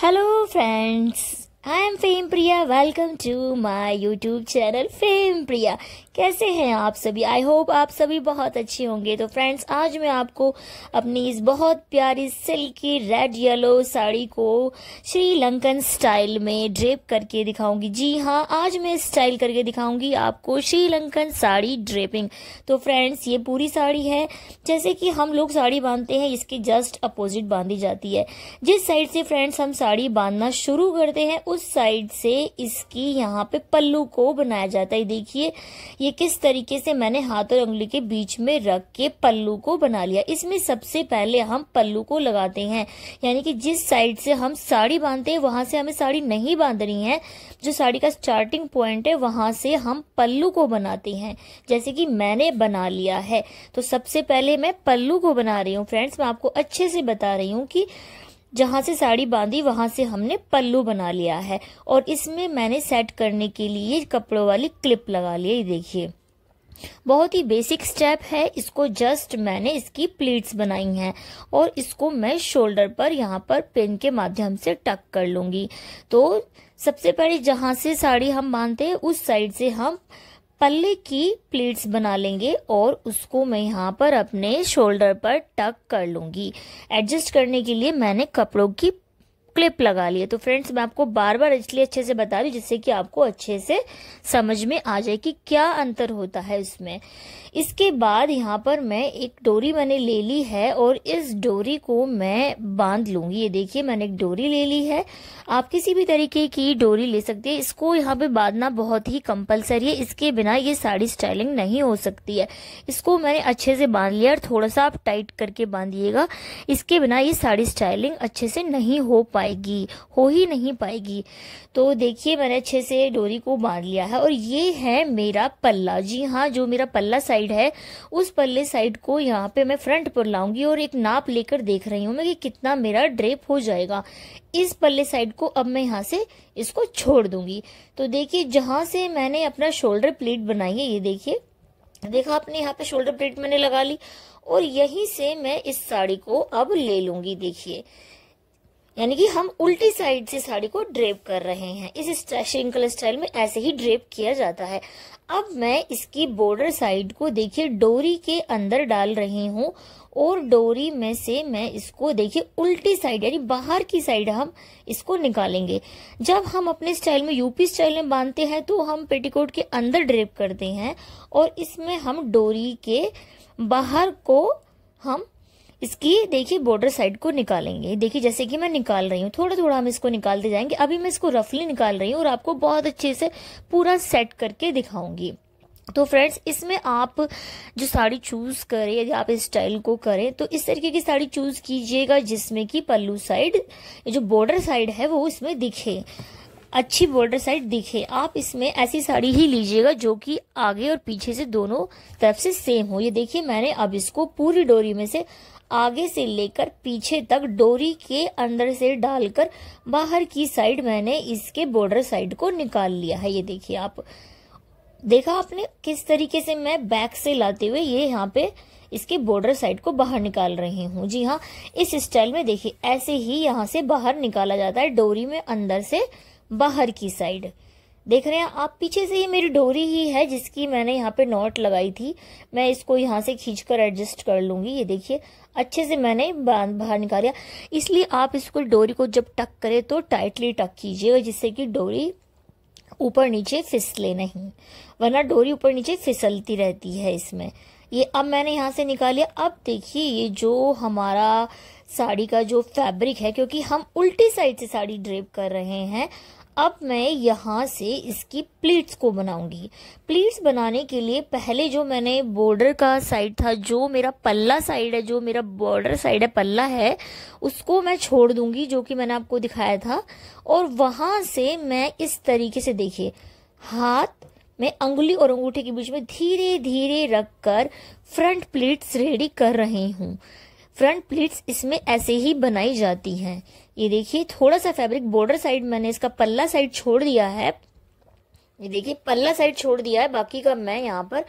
Hello friends, I am Fame Priya. Welcome to my YouTube channel Fame Priya. कैसे हैं आप सभी? आई hope आप सभी बहुत अच्छे होंगे। तो फ्रेंड्स आज मैं आपको अपनी इस बहुत प्यारी सिल्की रेड येलो साड़ी को श्रीलंकन स्टाइल में ड्रेप करके दिखाऊँगी। जी हाँ आज मैं स्टाइल करके दिखाऊँगी आपको श्रीलंकन साड़ी ड्रेपिंग तो फ्रेंड्स ये पूरी साड़ी है। जैसे कि हम लोग साड़ी बांधते हैं, इसके जस्ट अपोजिट बांधी जाती है। जिस साइड से फ्रेंड्स हम साड़ी बांधना शुरू करते हैं, उस साइड से इसकी यहाँ पे पल्लू को बनाया जाता है। देखिए ये किस तरीके से मैंने हाथ और उंगली के बीच में रख के पल्लू को बना लिया? इसमें सबसे पहले हम पल्लू को लगाते हैं। यानी कि जिस साइड से हम साड़ी बांधते हैं, वहाँ से हमें साड़ी नहीं बांधनी है। जो साड़ी का स्टार्टिंग पॉइंट है, वहाँ से हम पल्लू को बनाते हैं। जैसे कि मैंने बना लिया है। तो सबसे पहले मैं पल्लू को बना रही हूँ। फ्रेंड्स, मैं आपको अच्छे से बता रही हूँ कि जहाँ से साड़ी बांधी, वहाँ से हमने पल्लू बना लिया है। और इसमें मैंने सेट करने के लिए कपड़ों वाली क्लिप लगा ली देखिए। बहुत ही बेसिक स्टेप है, इसको जस्ट मैंने इसकी प्लीट्स बनाई हैं। और इसको मैं शोल्डर पर, यहाँ पर पेन के माध्यम से टक कर लूँगी। तो सबसे पहले जहाँ से साड़ी हम बांधते हैं, उस साइड से हम पल्ले की प्लेट्स बना लेंगे और उसको मैं यहाँ पर अपने शोल्डर पर टक कर लूँगी। एडजस्ट करने के लिए मैंने कपड़ों की क्लिप लगा लिए तो फ्रेंड्स मैं आपको बार बार इसलिए अच्छे से बता रही हूँ जिससे कि आपको अच्छे से समझ में आ जाए कि क्या अंतर होता है इसमें। इसके बाद यहाँ पर मैं एक डोरी मैंने ले ली है और इस डोरी को मैं बाँध लूँगी। ये देखिए, मैंने एक डोरी ले ली है। आप किसी भी तरीके की डोरी ले सकते हैं। इसको यहाँ पे बांधना बहुत ही कंपलसरी है। इसके बिना ये साड़ी स्टाइलिंग नहीं हो सकती है। इसको मैंने अच्छे से बाँध लिया और थोड़ा सा आप टाइट करके बांधिएगा। इसके बिना ये साड़ी स्टाइलिंग अच्छे से नहीं हो पाएगी, हो ही नहीं पाएगी। तो देखिए, मैंने अच्छे से डोरी को बाँध लिया है। और ये है मेरा पल्ला। जी हाँ जो मेरा पल्ला साइड साइड है, उस पल्ले साइड को यहाँ पे मैं फ्रंट पर लाऊँगी और एक नाप लेकर देख रही हूँ मैं कि कितना मेरा ड्रेप हो जाएगा। इस पल्ले साइड को अब मैं यहाँ से इसको छोड़ दूँगी। तो देखिए, जहाँ से मैंने अपना शोल्डर प्लेट बनाई है, ये देखिए। देखा, आपने यहाँ पे शोल्डर प्लेट मैंने लगा ली और यहीं से मैं इस साड़ी को अब ले लूँगी, देखिए। यानी कि हम उल्टी साइड से साड़ी को ड्रेप कर रहे हैं। इस श्रिंकल स्टाइल में ऐसे ही ड्रेप किया जाता है। अब मैं इसकी बॉर्डर साइड को देखिए, डोरी के अंदर डाल रही हूँ और डोरी में से मैं इसको देखिए, उल्टी साइड यानी बाहर की साइड हम इसको निकालेंगे। जब हम अपने स्टाइल में यूपी स्टाइल में बांधते हैं तो हम पेटीकोट के अंदर ड्रेप करते हैं और इसमें हम डोरी के बाहर को हम इसकी, देखिए बॉर्डर साइड को निकालेंगे। देखिए, जैसे कि मैं निकाल रही हूँ थोड़ा थोड़ा हम इसको निकालते जाएँगे। अभी मैं इसको रफली निकाल रही हूँ और आपको बहुत अच्छे से पूरा सेट करके दिखाऊँगी। तो फ्रेंड्स इसमें आप जो साड़ी चूज़ करें, यदि आप इस स्टाइल को करें तो इस तरीके की साड़ी चूज़ कीजिएगा, जिसमें कि पल्लू साइड जो बॉर्डर साइड है, वो इसमें दिखे। अच्छी बॉर्डर साइड दिखे। आप इसमें ऐसी साड़ी ही लीजिएगा, जो कि आगे और पीछे से दोनों तरफ़ से सेम हो। ये देखिए, मैंने अब इसको पूरी डोरी में से आगे से लेकर पीछे तक डोरी के अंदर से डालकर बाहर की साइड मैंने इसके बॉर्डर साइड को निकाल लिया है। ये देखिए आप। देखा आपने किस तरीके से मैं बैक से लाते हुए ये यहाँ पे इसके बॉर्डर साइड को बाहर निकाल रही हूँ। जी हाँ इस स्टाइल में देखिए, ऐसे ही यहाँ से बाहर निकाला जाता है डोरी में अंदर से बाहर की साइड। देख रहे हैं, आप पीछे से ये मेरी डोरी ही है जिसकी मैंने यहाँ पे नॉट लगाई थी। मैं इसको यहाँ से खींचकर एडजस्ट कर लूँगी, ये देखिए। अच्छे से मैंने बाहर निकाला। इसलिए आप इसको डोरी को जब टक करें तो टाइटली टक कीजिएगा, जिससे कि डोरी ऊपर नीचे फिसले नहीं, वरना डोरी ऊपर नीचे फिसलती रहती है इसमें। ये अब मैंने यहाँ से निकालिया अब देखिए, ये जो हमारा साड़ी का जो फैब्रिक है, क्योंकि हम उल्टी साइड से साड़ी ड्रेप कर रहे हैं अब मैं यहाँ से इसकी प्लीट्स को बनाऊँगी। प्लीट्स बनाने के लिए पहले जो मैंने बॉर्डर का साइड था, जो मेरा पल्ला साइड है, जो मेरा बॉर्डर साइड है, पल्ला है, उसको मैं छोड़ दूँगी, जो कि मैंने आपको दिखाया था। और वहाँ से मैं इस तरीके से देखिए, हाथ मैं अंगुली और अंगूठे के बीच में धीरे धीरे रखकर फ्रंट प्लीट्स रेडी कर रही हूँ। फ्रंट प्लीट्स इसमें ऐसे ही बनाई जाती हैं। ये देखिए, थोड़ा सा फैब्रिक बॉर्डर साइड मैंने इसका पल्ला साइड छोड़ दिया है। ये देखिए, पल्ला साइड छोड़ दिया है। बाकी का मैं यहाँ पर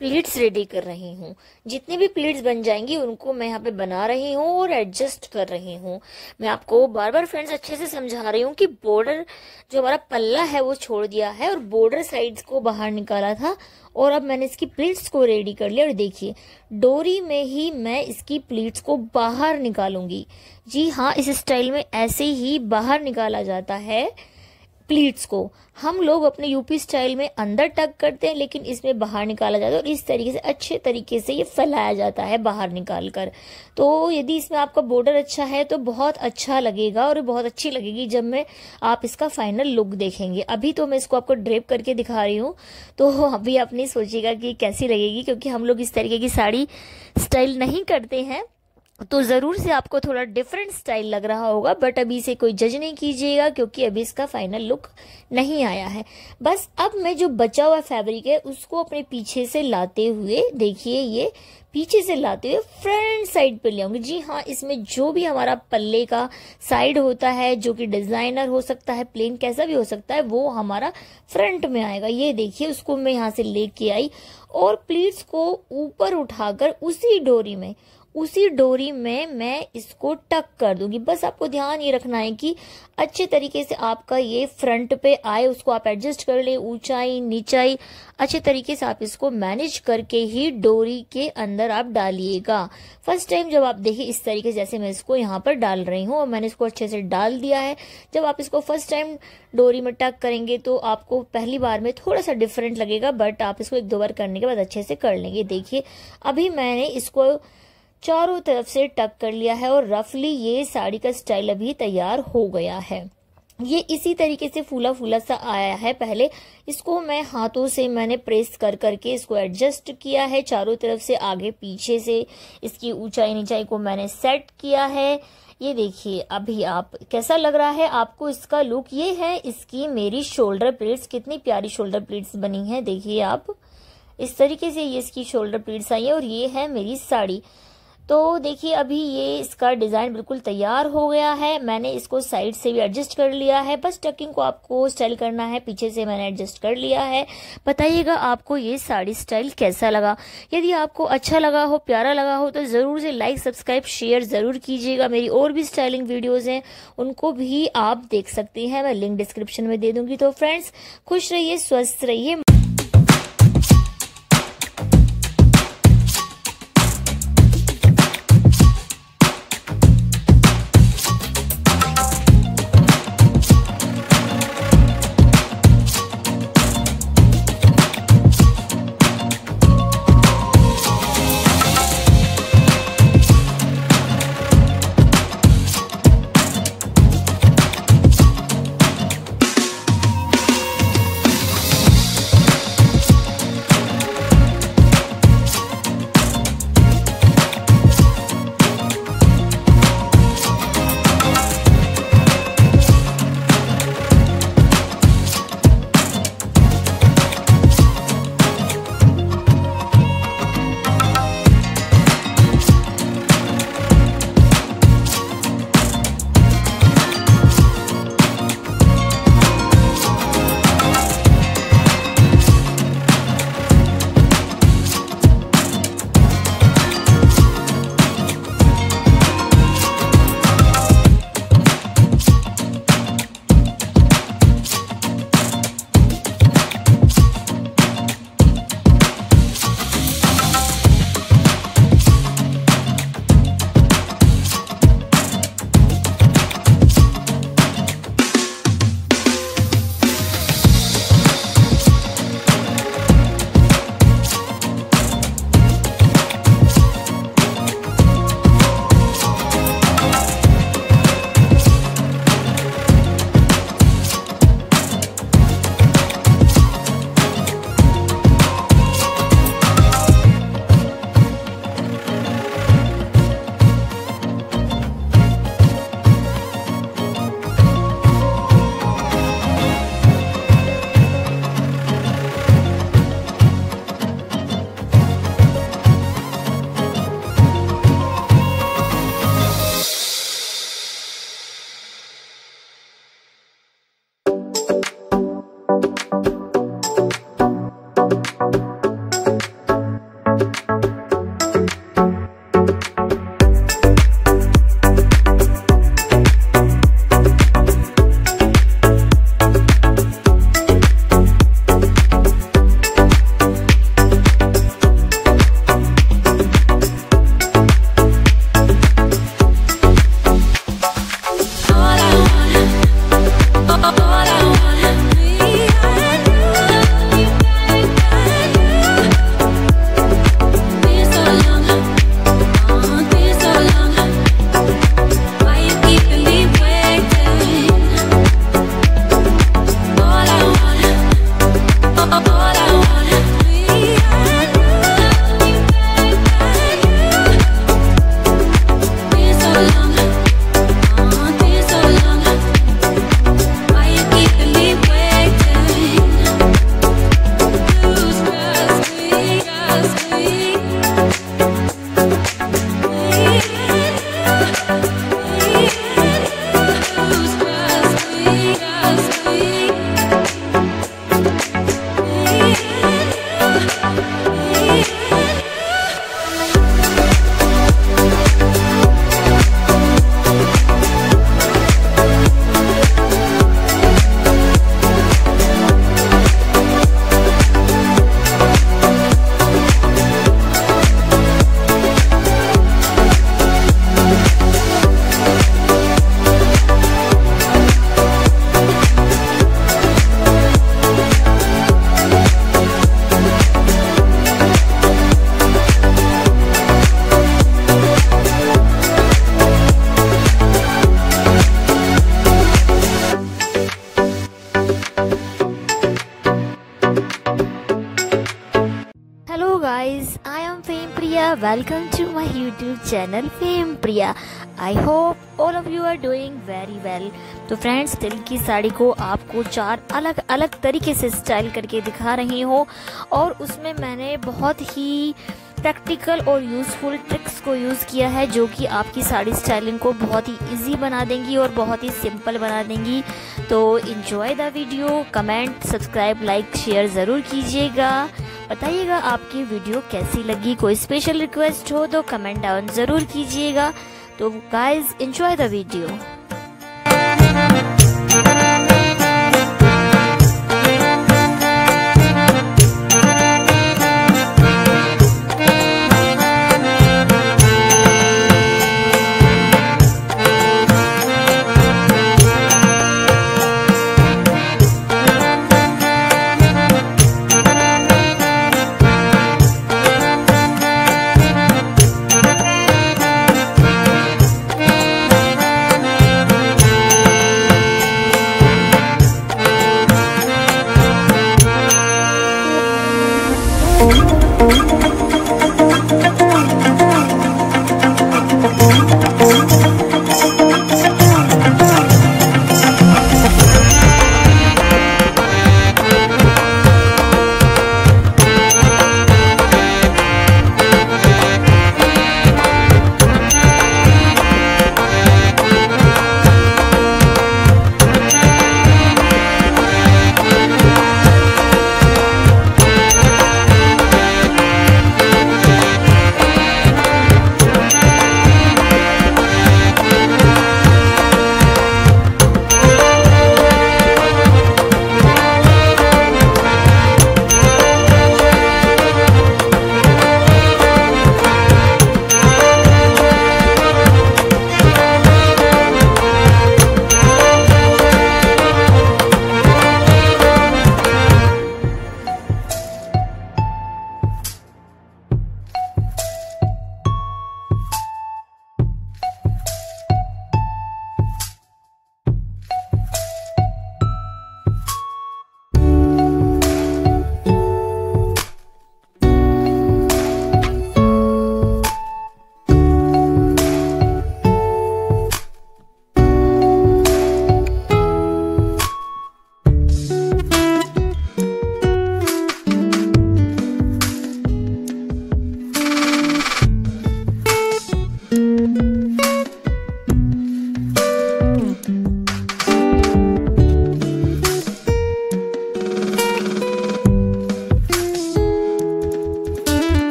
प्लेट्स रेडी कर रही हूँ। जितनी भी प्लेट्स बन जाएँगी, उनको मैं यहाँ पे बना रही हूँ और एडजस्ट कर रही हूँ। मैं आपको बार बार फ्रेंड्स अच्छे से समझा रही हूँ कि बॉर्डर जो हमारा पल्ला है, वो छोड़ दिया है और बॉर्डर साइड्स को बाहर निकाला था और अब मैंने इसकी प्लेट्स को रेडी कर लिया। और देखिए, डोरी में ही मैं इसकी प्लेट्स को बाहर निकालूँगी। जी हाँ इस स्टाइल में ऐसे ही बाहर निकाला जाता है। प्लीट्स को। हम लोग अपने यूपी स्टाइल में अंदर टक करते हैं, लेकिन इसमें बाहर निकाला जाता है और इस तरीके से, अच्छे तरीके से ये फैलाया जाता है बाहर निकाल कर तो यदि इसमें आपका बॉर्डर अच्छा है तो बहुत अच्छा लगेगा और बहुत अच्छी लगेगी जब मैं आप इसका फाइनल लुक देखेंगे। अभी तो मैं इसको आपको ड्रेप करके दिखा रही हूँ तो अभी आप नहीं सोचिएगा कि कैसी लगेगी, क्योंकि हम लोग इस तरीके की साड़ी स्टाइल नहीं करते हैं। तो ज़रूर से आपको थोड़ा डिफरेंट स्टाइल लग रहा होगा बट अभी से कोई जज नहीं कीजिएगा, क्योंकि अभी इसका फाइनल लुक नहीं आया है। बस अब मैं जो बचा हुआ फैब्रिक है, उसको अपने पीछे से लाते हुए, देखिए ये, पीछे से लाते हुए फ्रंट साइड पे ले आऊँगी। जी हाँ इसमें जो भी हमारा पल्ले का साइड होता है, जो कि डिज़ाइनर हो सकता है प्लेन कैसा भी हो सकता है, वो हमारा फ्रंट में आएगा। ये देखिए, उसको मैं यहाँ से लेके आई, और प्लीट्स को ऊपर उठाकर उसी डोरी में उसी डोरी में मैं इसको टक कर दूँगी। बस आपको ध्यान ये रखना है कि अच्छे तरीके से आपका ये फ्रंट पे आए, उसको आप एडजस्ट कर ले, ऊंचाई, नीचाई, अच्छे तरीके से आप इसको मैनेज करके ही डोरी के अंदर आप डालिएगा। फ़र्स्ट टाइम जब आप देखिए इस तरीके से, जैसे मैं इसको यहाँ पर डाल रही हूँ और मैंने इसको अच्छे से डाल दिया है, जब आप इसको फ़र्स्ट टाइम डोरी में टक करेंगे तो आपको पहली बार में थोड़ा सा डिफरेंट लगेगा बट आप इसको एक दो बार करने के बाद अच्छे से कर लेंगे। देखिए, अभी मैंने इसको चारों तरफ़ से टक कर लिया है और रफली ये साड़ी का स्टाइल अभी तैयार हो गया है। ये इसी तरीके से फूला फूला सा आया है। पहले इसको मैं हाथों से मैंने प्रेस कर करके इसको एडजस्ट किया है। चारों तरफ़ से आगे पीछे से इसकी ऊंचाई नीचाई को मैंने सेट किया है। ये देखिए, अभी आप, कैसा लग रहा है आपको इसका लुक? ये है इसकी मेरी शोल्डर प्लेट्स। कितनी प्यारी शोल्डर प्लेट्स बनी है, देखिए आप। इस तरीके से ये इसकी शोल्डर प्लेट्स आई है और ये है मेरी साड़ी। तो देखिए, अभी ये इसका डिज़ाइन बिल्कुल तैयार हो गया है। मैंने इसको साइड से भी एडजस्ट कर लिया है। बस टकिंग को आपको स्टाइल करना है, पीछे से मैंने एडजस्ट कर लिया है। बताइएगा आपको ये साड़ी स्टाइल कैसा लगा? यदि आपको अच्छा लगा हो, प्यारा लगा हो तो ज़रूर से लाइक, सब्सक्राइब, शेयर ज़रूर कीजिएगा। मेरी और भी स्टाइलिंग वीडियोज़ हैं, उनको भी आप देख सकते हैं। मैं लिंक डिस्क्रिप्शन में दे दूँगी। तो फ्रेंड्स, खुश रहिए, स्वस्थ रहिए। YouTube Fame Priya I hope all of you are doing very well तो फ्रेंड्स दिल की साड़ी को आपको चार अलग अलग तरीके से स्टाइल करके दिखा रही हूँ। और उसमें मैंने बहुत ही प्रैक्टिकल और यूज़फुल ट्रिक्स को यूज़ किया है, जो कि आपकी साड़ी स्टाइलिंग को बहुत ही इजी बना देंगी और बहुत ही सिंपल बना देंगी। तो enjoy the video comment subscribe like share ज़रूर कीजिएगा। बताइएगा आपकी वीडियो कैसी लगी। कोई स्पेशल रिक्वेस्ट हो तो कमेंट डाउन ज़रूर कीजिएगा। तो guys enjoy the video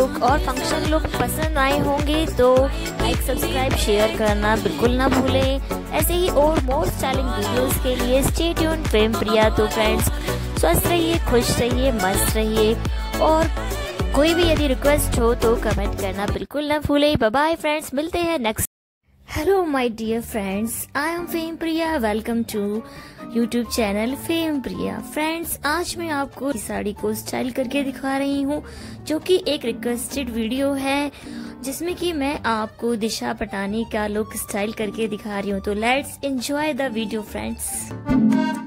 look और फ़ंक्शन लुक पसंद आए होंगे तो लाइक सब्सक्राइब शेयर करना बिल्कुल ना भूलें। ऐसे ही और मोर स्टाइलिंग वीडियोस के लिए स्टे ट्यून प्रेम प्रिया तो फ्रेंड्स स्वस्थ रहिए, खुश रहिए, मस्त रहिए। और कोई भी यदि रिक्वेस्ट हो तो कमेंट करना बिल्कुल ना भूलें। बाय फ्रेंड्स मिलते हैं next hello my dear friends I am Fame Priya welcome to YouTube channel Fame Priya friends आज मैं आपको इस साड़ी को स्टाइल करके दिखा रही हूँ, जो कि एक रिक्वेस्टेड वीडियो है, जिसमें कि मैं आपको दिशा पटानी का लुक स्टाइल करके दिखा रही हूँ। तो let's enjoy the video friends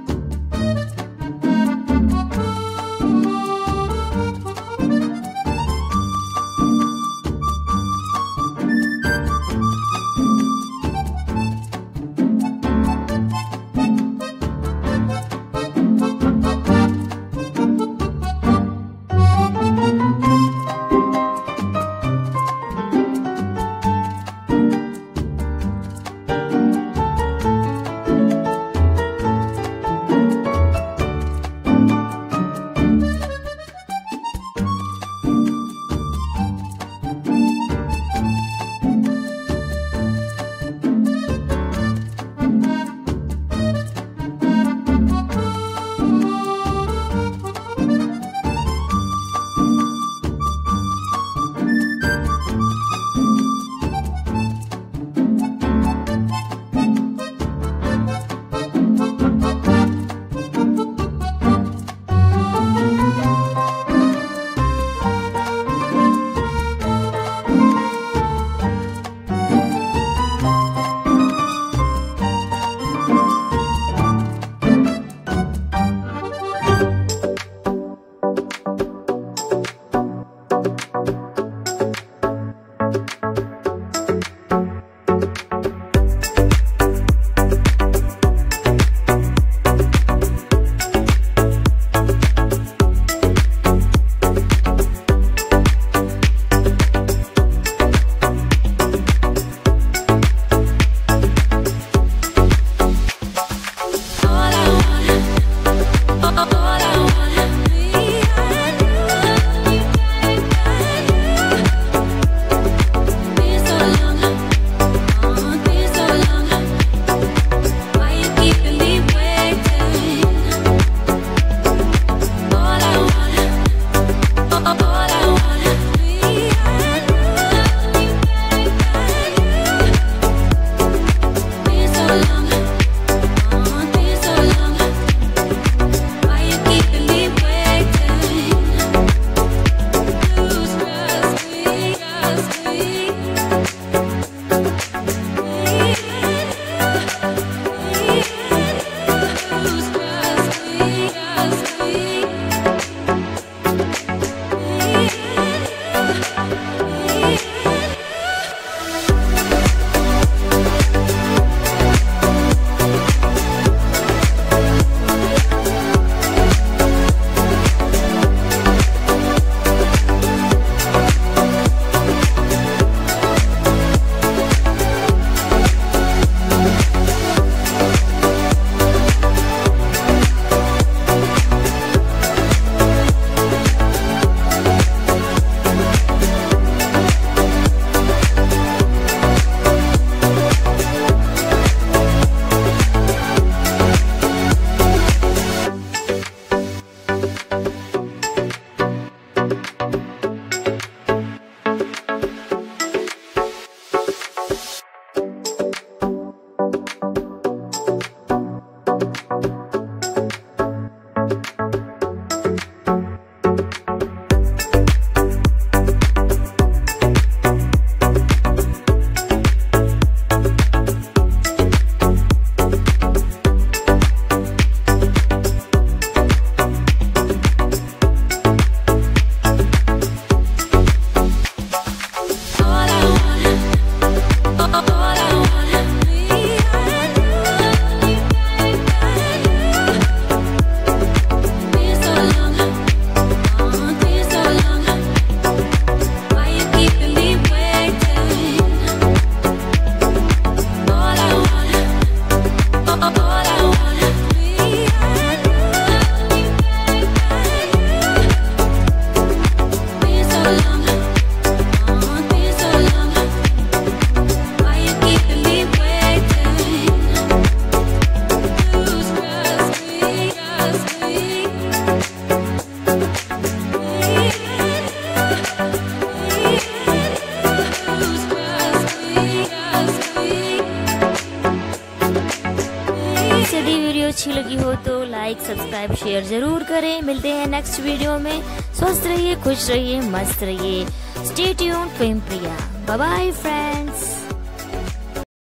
video में। स्वस्थ रहिए, खुश रहिए, मस्त रहिए। Stay tune Fame Priya. Bye friends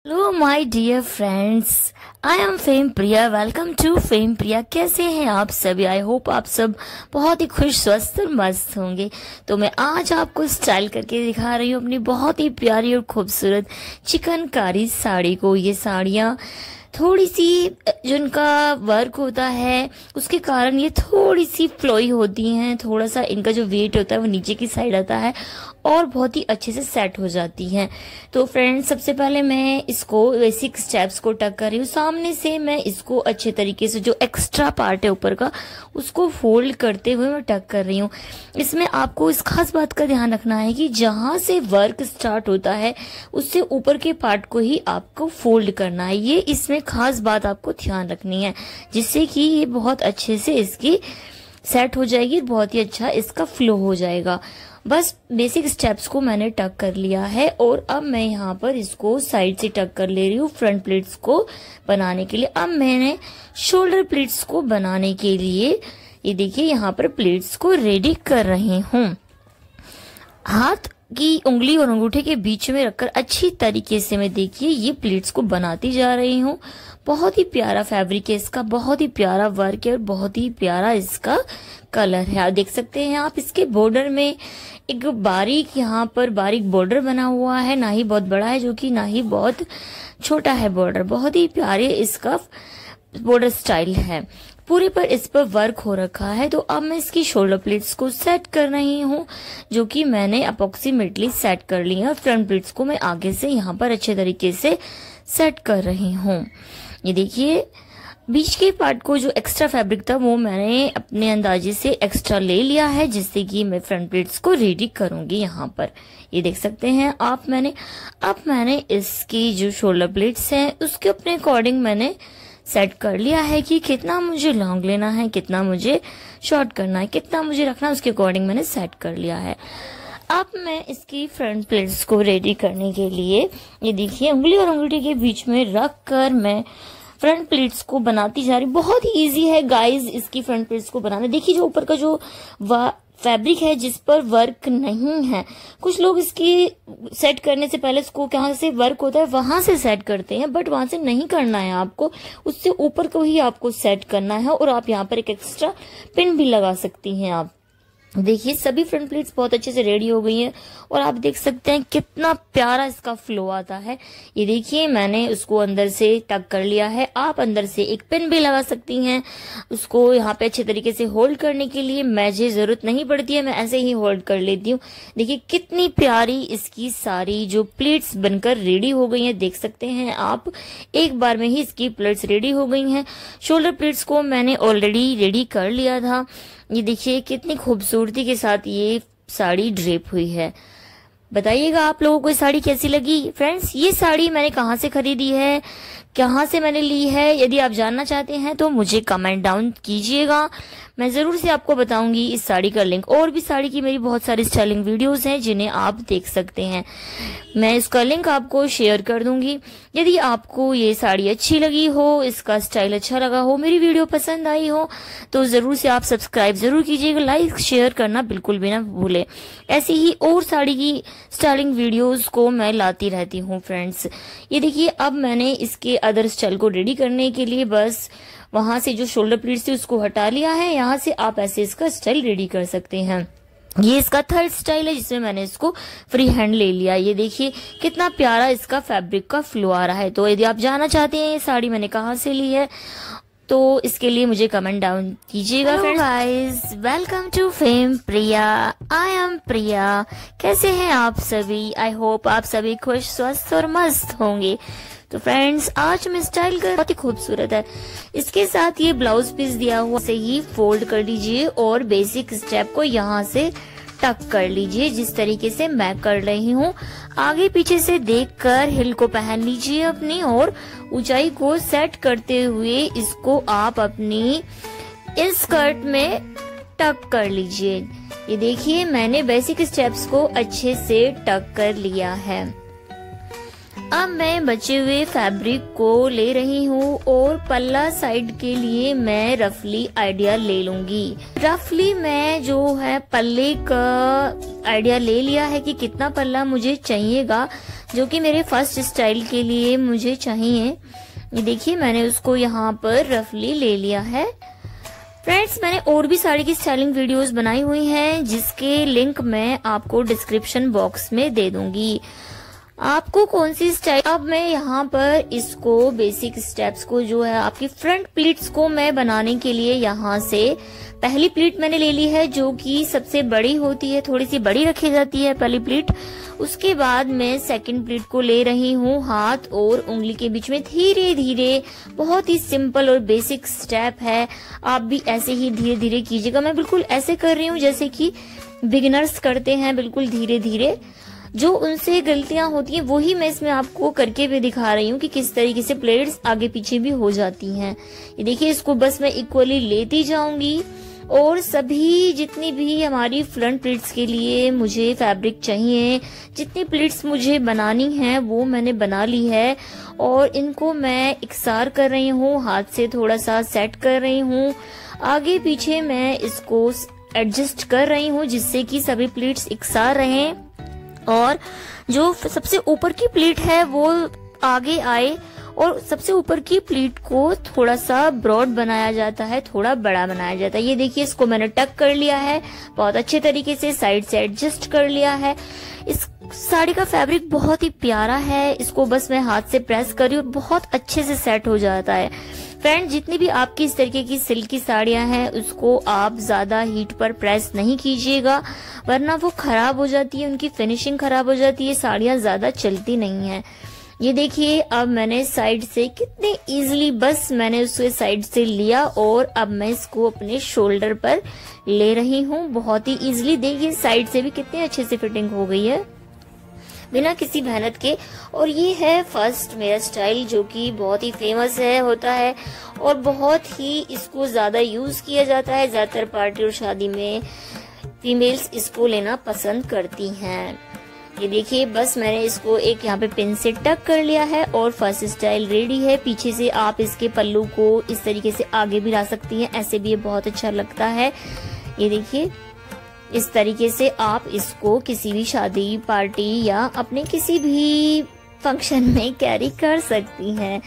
hello my dear friends I am Fame Priya welcome to Fame Priya कैसे हैं आप सभी? आई होप आप सब बहुत ही खुश, स्वस्थ और मस्त होंगे। तो मैं आज आपको स्टाइल करके दिखा रही हूँ अपनी बहुत ही प्यारी और खूबसूरत चिकनकारी साड़ी को। ये साड़ियाँ थोड़ी सी जो इनका वर्क होता है, उसके कारण ये थोड़ी सी फ्लोई होती हैं थोड़ा सा इनका जो वेट होता है वो नीचे की साइड आता है और बहुत ही अच्छे से सेट हो जाती हैं। तो फ्रेंड्स सबसे पहले मैं इसको बेसिक स्टेप्स को टक कर रही हूँ। सामने से मैं इसको अच्छे तरीके से जो एक्स्ट्रा पार्ट है ऊपर का, उसको फोल्ड करते हुए मैं टक कर रही हूँ। इसमें आपको इस खास बात का ध्यान रखना है कि जहाँ से वर्क स्टार्ट होता है, उससे ऊपर के पार्ट को ही आपको फोल्ड करना है। ये इसमें खास बात आपको ध्यान रखनी है, जिससे कि ये बहुत अच्छे से इसकी सेट हो जाएगी, बहुत ही अच्छा इसका फ्लो हो जाएगा। बस बेसिक स्टेप्स को मैंने टक कर लिया है और अब मैं यहाँ पर इसको साइड से टक कर ले रही हूँ फ्रंट प्लेट्स को बनाने के लिए। अब मैंने शोल्डर प्लेट्स को बनाने के लिए, ये देखिए, यहाँ पर प्लेट्स को रेडी कर रहे हूँ। हाथ की उंगली और अंगूठे के बीच में रखकर अच्छी तरीके से मैं देखिए, ये प्लेट्स को बनाती जा रही हूँ। बहुत ही प्यारा फैब्रिक है इसका, बहुत ही प्यारा वर्क है और बहुत ही प्यारा इसका कलर है। आप देख सकते हैं आप इसके बॉर्डर में एक बारीक यहाँ पर बारीक बॉर्डर बना हुआ है। ना ही बहुत बड़ा है, जो कि ना ही बहुत छोटा है बॉर्डर बहुत ही प्यारे इसका बॉर्डर स्टाइल है। पूरे पर इस पर वर्क हो रखा है तो अब मैं इसकी शोल्डर प्लेट्स को सेट कर रही हूँ, जो कि मैंने अपोक्सीमेटली सेट कर ली है फ्रंट प्लेट्स को मैं आगे से यहाँ पर अच्छे तरीके से सेट कर रही हूँ। ये देखिए, बीच के पार्ट को जो एक्स्ट्रा फैब्रिक था, वो मैंने अपने अंदाजे से एक्स्ट्रा ले लिया है, जिससे कि मैं फ्रंट प्लेट्स को रेडी करूँगी यहाँ पर। ये देख सकते हैं आप, मैंने, अब मैंने इसकी जो शोल्डर प्लेट्स हैं, उसके अपने अकॉर्डिंग मैंने सेट कर लिया है कि कितना मुझे लॉन्ग लेना है, कितना मुझे शॉर्ट करना है, कितना मुझे रखना है, उसके अकॉर्डिंग मैंने सेट कर लिया है। अब मैं इसकी फ्रंट प्लेट्स को रेडी करने के लिए, ये देखिए, उंगली और उंगली के बीच में रख कर मैं फ्रंट प्लेट्स को बनाती जा रही बहुत ही ईजी है गाइज़ इसकी फ्रंट प्लेट्स को बनाना। देखिए जो ऊपर का जो फैब्रिक है जिस पर वर्क नहीं है। कुछ लोग इसकी सेट करने से पहले इसको कहाँ से वर्क होता है, वहाँ से सेट करते हैं, बट वहाँ से नहीं करना है आपको। उससे ऊपर को ही आपको सेट करना है और आप यहाँ पर एक एक्स्ट्रा पिन भी लगा सकती हैं आप। देखिए, सभी फ्रंट प्लेट्स बहुत अच्छे से रेडी हो गई हैं और आप देख सकते हैं कितना प्यारा इसका फ्लो आता है। ये देखिए, मैंने उसको अंदर से टक कर लिया है। आप अंदर से एक पिन भी लगा सकती हैं। उसको यहाँ पे अच्छे तरीके से होल्ड करने के लिए मैजे ज़रूरत नहीं पड़ती है, मैं ऐसे ही होल्ड कर लेती हूँ। देखिए, कितनी प्यारी इसकी सारी जो प्लेट्स बनकर रेडी हो गई है, देख सकते हैं आप। एक बार में ही इसकी प्लेट्स रेडी हो गई हैं। शोल्डर प्लेट्स को मैंने ऑलरेडी रेडी कर लिया था। ये देखिए, कितनी खूबसूरती के साथ ये साड़ी ड्रेप हुई है। बताइएगा आप लोगों को साड़ी कैसी लगी? फ्रेंड्स ये साड़ी मैंने कहाँ से खरीदी है? कहाँ से मैंने ली है? यदि आप जानना चाहते हैं तो मुझे कमेंट डाउन कीजिएगा। मैं ज़रूर से आपको बताऊँगी इस साड़ी का लिंक और भी साड़ी की मेरी बहुत सारी स्टाइलिंग वीडियोस हैं, जिन्हें आप देख सकते हैं। मैं इसका लिंक आपको शेयर कर दूँगी। यदि आपको ये साड़ी अच्छी लगी हो, इसका स्टाइल अच्छा लगा हो, मेरी वीडियो पसंद आई हो तो ज़रूर से आप सब्सक्राइब ज़रूर कीजिएगा। लाइक शेयर करना बिल्कुल भी ना भूले। ऐसी ही और साड़ी की स्टाइलिंग वीडियोज़ को मैं लाती रहती हूँ फ्रेंड्स ये देखिए, अब मैंने इसके अदर स्टाइल को रेडी करने के लिए बस वहाँ से जो शोल्डर प्लीट थी, उसको हटा लिया है। यहाँ से आप ऐसे इसका स्टाइल रेडी कर सकते हैं। ये इसका थर्ड स्टाइल है जिसमें मैंने इसको फ्री हैंड ले लिया। ये देखिए कितना प्यारा इसका फैब्रिक का फ्लो आ रहा है। तो यदि आप जानना चाहते हैं ये साड़ी मैंने कहा से ली है तो इसके लिए मुझे कमेंट डाउन कीजिएगा guys welcome to Fame Priya I am Priya कैसे हैं आप सभी? आई होप आप सभी खुश स्वस्थ और मस्त होंगे। तो फ्रेंड्स आज मैं स्टाइल कर बहुत ही खूबसूरत है। इसके साथ ये ब्लाउज पीस दिया हुआ से ही फोल्ड कर लीजिए और बेसिक स्टेप को यहाँ से टक कर लीजिए, जिस तरीके से मैं कर रही हूँ। आगे पीछे से देखकर हिल को पहन लीजिए अपनी और ऊंचाई को सेट करते हुए इसको आप अपनी इस स्कर्ट में टक कर लीजिए। ये देखिए, मैंने बेसिक स्टेप्स को अच्छे से टक कर लिया है। अब मैं बचे हुए फैब्रिक को ले रही हूँ और पल्ला साइड के लिए मैं रफली आइडिया ले लूँगी। रफली मैं जो है पल्ले का आइडिया ले लिया है कि कितना पल्ला मुझे चाहिएगा, जो कि मेरे फ़र्स्ट स्टाइल के लिए मुझे चाहिए। ये देखिए, मैंने उसको यहाँ पर रफली ले लिया है। फ्रेंड्स मैंने और भी साड़ी की स्टाइलिंग वीडियोस बनाई हुई हैं, जिसके लिंक मैं आपको डिस्क्रिप्शन बॉक्स में दे दूँगी। आपको कौन सी स्टाइल अब मैं यहाँ पर इसको बेसिक स्टेप्स को जो है आपकी फ्रंट प्लीट्स को मैं बनाने के लिए यहाँ से पहली प्लीट मैंने ले ली है, जो कि सबसे बड़ी होती है थोड़ी सी बड़ी रखी जाती है पहली प्लीट उसके बाद मैं सेकंड प्लीट को ले रही हूँ, हाथ और उंगली के बीच में धीरे धीरे बहुत ही सिंपल और बेसिक स्टेप है। आप भी ऐसे ही धीरे धीरे कीजिएगा। मैं बिल्कुल ऐसे कर रही हूँ, जैसे कि बिगिनर्स करते हैं, बिल्कुल धीरे धीरे जो उनसे गलतियाँ होती हैं, वही मैं इसमें आपको करके भी दिखा रही हूँ कि किस तरीके से प्लेट्स आगे पीछे भी हो जाती हैं। ये देखिए, इसको बस मैं इक्वली लेती जाऊँगी और सभी जितनी भी हमारी फ्रंट प्लेट्स के लिए मुझे फैब्रिक चाहिए, जितनी प्लेट्स मुझे बनानी है, वो मैंने बना ली है और इनको मैं इकसार कर रही हूँ, हाथ से थोड़ा सा सेट कर रही हूँ। आगे पीछे मैं इसको एडजस्ट कर रही हूँ, जिससे कि सभी प्लेट्स इकसार रहें। और जो सबसे ऊपर की प्लेट है, वो आगे आए और सबसे ऊपर की प्लीट को थोड़ा सा ब्रॉड बनाया जाता है, थोड़ा बड़ा बनाया जाता है। ये देखिए, इसको मैंने टक कर लिया है, बहुत अच्छे तरीके से साइड से एडजस्ट कर लिया है। इस साड़ी का फैब्रिक बहुत ही प्यारा है, इसको बस मैं हाथ से प्रेस करी और बहुत अच्छे से सेट हो जाता है। फ्रेंड जितनी भी आपकी इस तरीके की सिल्क की साड़ियाँ हैं, उसको आप ज़्यादा हीट पर प्रेस नहीं कीजिएगा, वरना वो खराब हो जाती है, उनकी फिनिशिंग खराब हो जाती है, साड़ियाँ ज़्यादा चलती नहीं है। ये देखिए, अब मैंने साइड से कितने इजीली बस मैंने उसे साइड से लिया और अब मैं इसको अपने शोल्डर पर ले रही हूँ। बहुत ही इजीली देखिए साइड से भी कितने अच्छे से फिटिंग हो गई है। बिना किसी मेहनत के। और ये है फ़र्स्ट मेरा स्टाइल जो कि बहुत ही फ़ेमस है, होता है। और बहुत ही इसको ज़्यादा यूज़ किया जाता है। ज़्यादातर पार्टी और शादी में फीमेल्स इसको लेना पसंद करती हैं। ये देखिए, बस मैंने इसको एक यहाँ पे पिन से टक कर लिया है और फ़र्स्ट स्टाइल रेडी है। पीछे से आप इसके पल्लू को इस तरीके से आगे भी ला सकती हैं। ऐसे भी ये बहुत अच्छा लगता है। ये देखिए इस तरीके से आप इसको किसी भी शादी पार्टी या अपने किसी भी फ़ंक्शन में कैरी कर सकती हैं।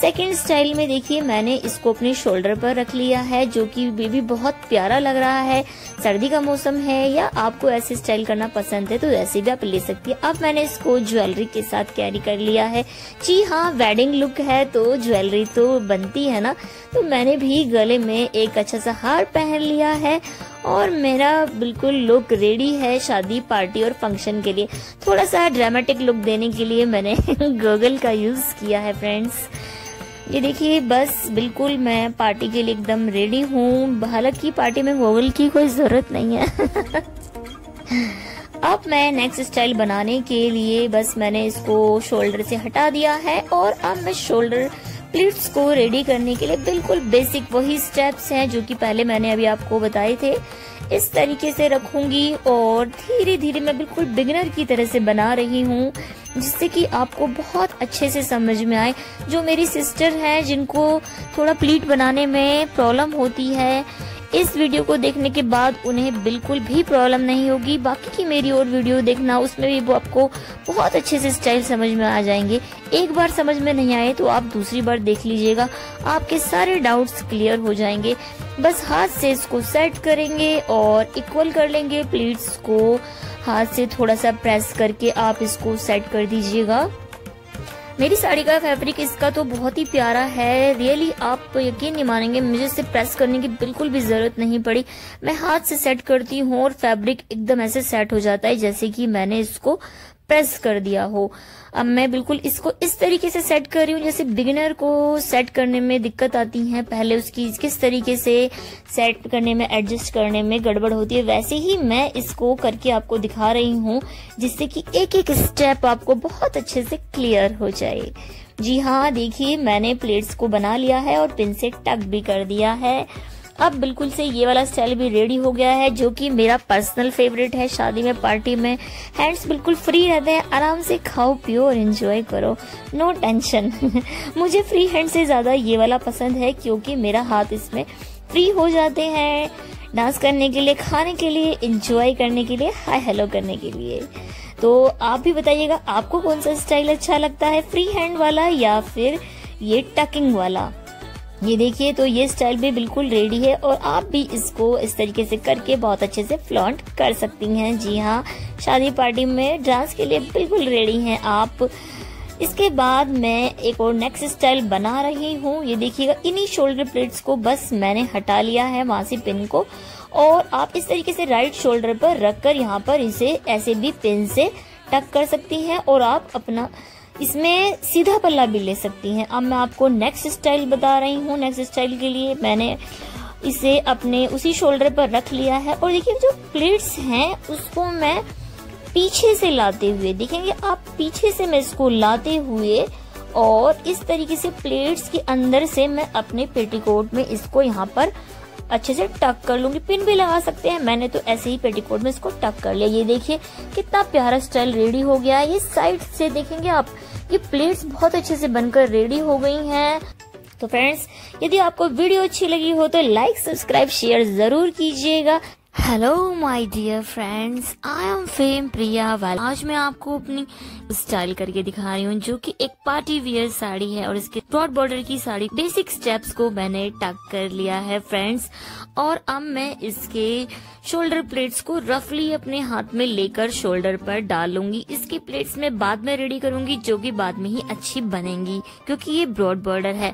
सेकेंड स्टाइल में देखिए, मैंने इसको अपने शोल्डर पर रख लिया है, जो कि बेबी बहुत प्यारा लग रहा है। सर्दी का मौसम है या आपको ऐसे स्टाइल करना पसंद है तो ऐसे भी आप ले सकती है। अब मैंने इसको ज्वेलरी के साथ कैरी कर लिया है। जी हाँ वेडिंग लुक है तो ज्वेलरी तो बनती है ना। तो मैंने भी गले में एक अच्छा सा हार पहन लिया है। और मेरा बिल्कुल लुक रेडी है शादी पार्टी और फ़ंक्शन के लिए। थोड़ा सा ड्रामेटिक लुक देने के लिए मैंने गूगल का यूज़ किया है फ्रेंड्स ये देखिए, बस बिल्कुल मैं पार्टी के लिए एकदम रेडी हूँ। हालाँकि पार्टी में गूगल की कोई ज़रूरत नहीं है। अब मैं नेक्स्ट स्टाइल बनाने के लिए बस मैंने इसको शोल्डर से हटा दिया है और अब मैं शोल्डर प्लीट्स को रेडी करने के लिए बिल्कुल बेसिक वही स्टेप्स हैं जो कि पहले मैंने अभी आपको बताए थे। इस तरीके से रखूँगी और धीरे धीरे मैं बिल्कुल बिगनर की तरह से बना रही हूँ, जिससे कि आपको बहुत अच्छे से समझ में आए। जो मेरी सिस्टर हैं, जिनको थोड़ा प्लीट बनाने में प्रॉब्लम होती है इस वीडियो को देखने के बाद उन्हें बिल्कुल भी प्रॉब्लम नहीं होगी। बाकी की मेरी और वीडियो देखना, उसमें भी वो आपको बहुत अच्छे से स्टाइल समझ में आ जाएँगे। एक बार समझ में नहीं आए तो आप दूसरी बार देख लीजिएगा। आपके सारे डाउट्स क्लियर हो जाएँगे। बस हाथ से इसको सेट करेंगे और इक्वल कर लेंगे प्लीट्स को। हाथ से थोड़ा सा प्रेस करके आप इसको सेट कर दीजिएगा। मेरी साड़ी का फैब्रिक इसका तो बहुत ही प्यारा है। रियली आप यकीन नहीं मानेंगे, मुझे इसे प्रेस करने की बिल्कुल भी ज़रूरत नहीं पड़ी। मैं हाथ से सेट करती हूँ और फैब्रिक एकदम ऐसे सेट हो जाता है, जैसे कि मैंने इसको प्रेस कर दिया हो। अब मैं बिल्कुल इसको इस तरीके से सेट कर रही हूँ, जैसे बिगिनर को सेट करने में दिक्कत आती है, पहले उसकी किस तरीके से सेट करने में एडजस्ट करने में गड़बड़ होती है, वैसे ही मैं इसको करके आपको दिखा रही हूँ, जिससे कि एक एक स्टेप आपको बहुत अच्छे से क्लियर हो जाए। जी हाँ देखिए, मैंने प्लेट्स को बना लिया है और पिन से टक भी कर दिया है। अब बिल्कुल से ये वाला स्टाइल भी रेडी हो गया है, जो कि मेरा पर्सनल फेवरेट है शादी में पार्टी में। हैंड्स बिल्कुल फ्री रहते हैं, आराम से खाओ, पियो और एंजॉय करो। नो टेंशन मुझे फ्री हैंड से ज़्यादा ये वाला पसंद है, क्योंकि मेरा हाथ इसमें फ्री हो जाते हैं। डांस करने के लिए, खाने के लिए इंजॉय करने के लिए हाय हेलो करने के लिए। तो आप भी बताइएगा, आपको कौन सा स्टाइल अच्छा लगता है फ्री हैंड वाला या फिर ये टकिंग वाला? ये देखिए तो ये स्टाइल भी बिल्कुल रेडी है और आप भी इसको इस तरीके से करके बहुत अच्छे से फ्लॉन्ट कर सकती हैं। जी हाँ शादी पार्टी में डांस के लिए बिल्कुल रेडी हैं आप। इसके बाद मैं एक और नेक्स्ट स्टाइल बना रही हूँ। ये देखिएगा, इन्हीं शोल्डर प्लेट्स को बस मैंने हटा लिया है वहाँ से पिन को और आप इस तरीके से राइट शोल्डर पर रखकर यहाँ पर इसे ऐसे भी पिन से टक कर सकती हैं और आप अपना इसमें सीधा पल्ला भी ले सकती हैं। अब मैं आपको नेक्स्ट स्टाइल बता रही हूँ नेक्स्ट स्टाइल के लिए मैंने इसे अपने उसी शोल्डर पर रख लिया है। और देखिए, जो प्लेट्स हैं, उसको मैं पीछे से लाते हुए देखेंगे। आप पीछे से मैं इसको लाते हुए और इस तरीके से प्लेट्स के अंदर से मैं अपने पेटीकोट में इसको यहाँ पर अच्छे से टक कर लूँगी। पिन भी लगा सकते हैं। मैंने तो ऐसे ही पेटीकोट में इसको टक कर लिया। ये देखिए, कितना प्यारा स्टाइल रेडी हो गया है। ये साइड से देखेंगे आप, ये प्लेट्स बहुत अच्छे से बनकर रेडी हो गई हैं। तो फ्रेंड्स यदि आपको वीडियो अच्छी लगी हो तो लाइक सब्सक्राइब शेयर ज़रूर कीजिएगा। Hello my dear friends I am Fame Priya वाल आज मैं आपको अपनी स्टाइल करके दिखा रही हूँ, जो कि एक पार्टी वियर साड़ी है और इसके ब्रॉड बॉर्डर की साड़ी बेसिक स्टेप्स को मैंने टक कर लिया है फ्रेंड्स और अब मैं इसके शोल्डर प्लेट्स को रफली अपने हाथ में लेकर शोल्डर पर डाल लूँगी। इसकी प्लेट्स में बाद में रेडी करूँगी, जो कि बाद में ही अच्छी बनेंगी, क्योंकि ये ब्रॉड बॉर्डर है।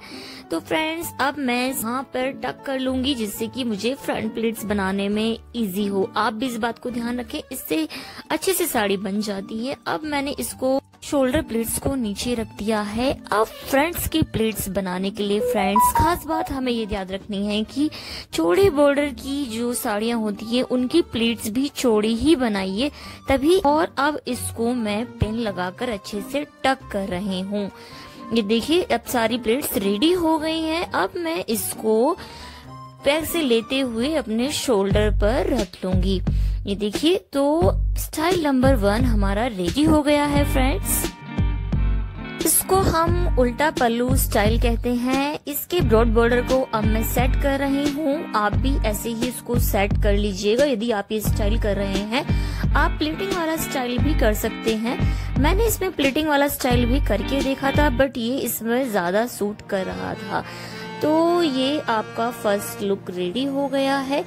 तो फ्रेंड्स अब मैं यहाँ पर टक कर लूँगी, जिससे कि मुझे फ्रंट प्लेट्स बनाने में इजी हो। आप भी इस बात को ध्यान रखें, इससे अच्छे से साड़ी बन जाती है। अब मैंने इसको शोल्डर प्लेट्स को नीचे रख दिया है। अब फ्रंट्स की प्लेट्स बनाने के लिए फ्रेंड्स खास बात हमें ये याद रखनी है कि चौड़े बॉर्डर की जो साड़ियाँ होती है, उनकी प्लेट्स भी चौड़ी ही बनाइए, तभी और अब इसको मैं पिन लगाकर अच्छे से टक कर रहे हूँ। ये देखिए, अब सारी प्लेट्स रेडी हो गई हैं। अब मैं इसको पैर से लेते हुए अपने शोल्डर पर रख लूँगी। ये देखिए तो स्टाइल नंबर वन हमारा रेडी हो गया है फ्रेंड्स इसको हम उल्टा पल्लू स्टाइल कहते हैं। इसके ब्रॉड बॉर्डर को अब मैं सेट कर रही हूँ। आप भी ऐसे ही इसको सेट कर लीजिएगा, यदि आप ये स्टाइल कर रहे हैं। आप प्लेटिंग वाला स्टाइल भी कर सकते हैं। मैंने इसमें प्लेटिंग वाला स्टाइल भी करके देखा था बट ये इसमें ज़्यादा सूट कर रहा था। तो ये आपका फ़र्स्ट लुक रेडी हो गया है।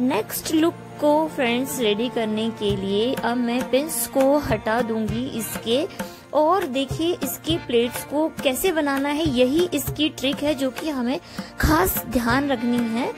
नेक्स्ट लुक को फ्रेंड्स रेडी करने के लिए अब मैं पिंस को हटा दूँगी इसके। और देखिए इसकी प्लेट्स को कैसे बनाना है, यही इसकी ट्रिक है जो कि हमें खास ध्यान रखनी है।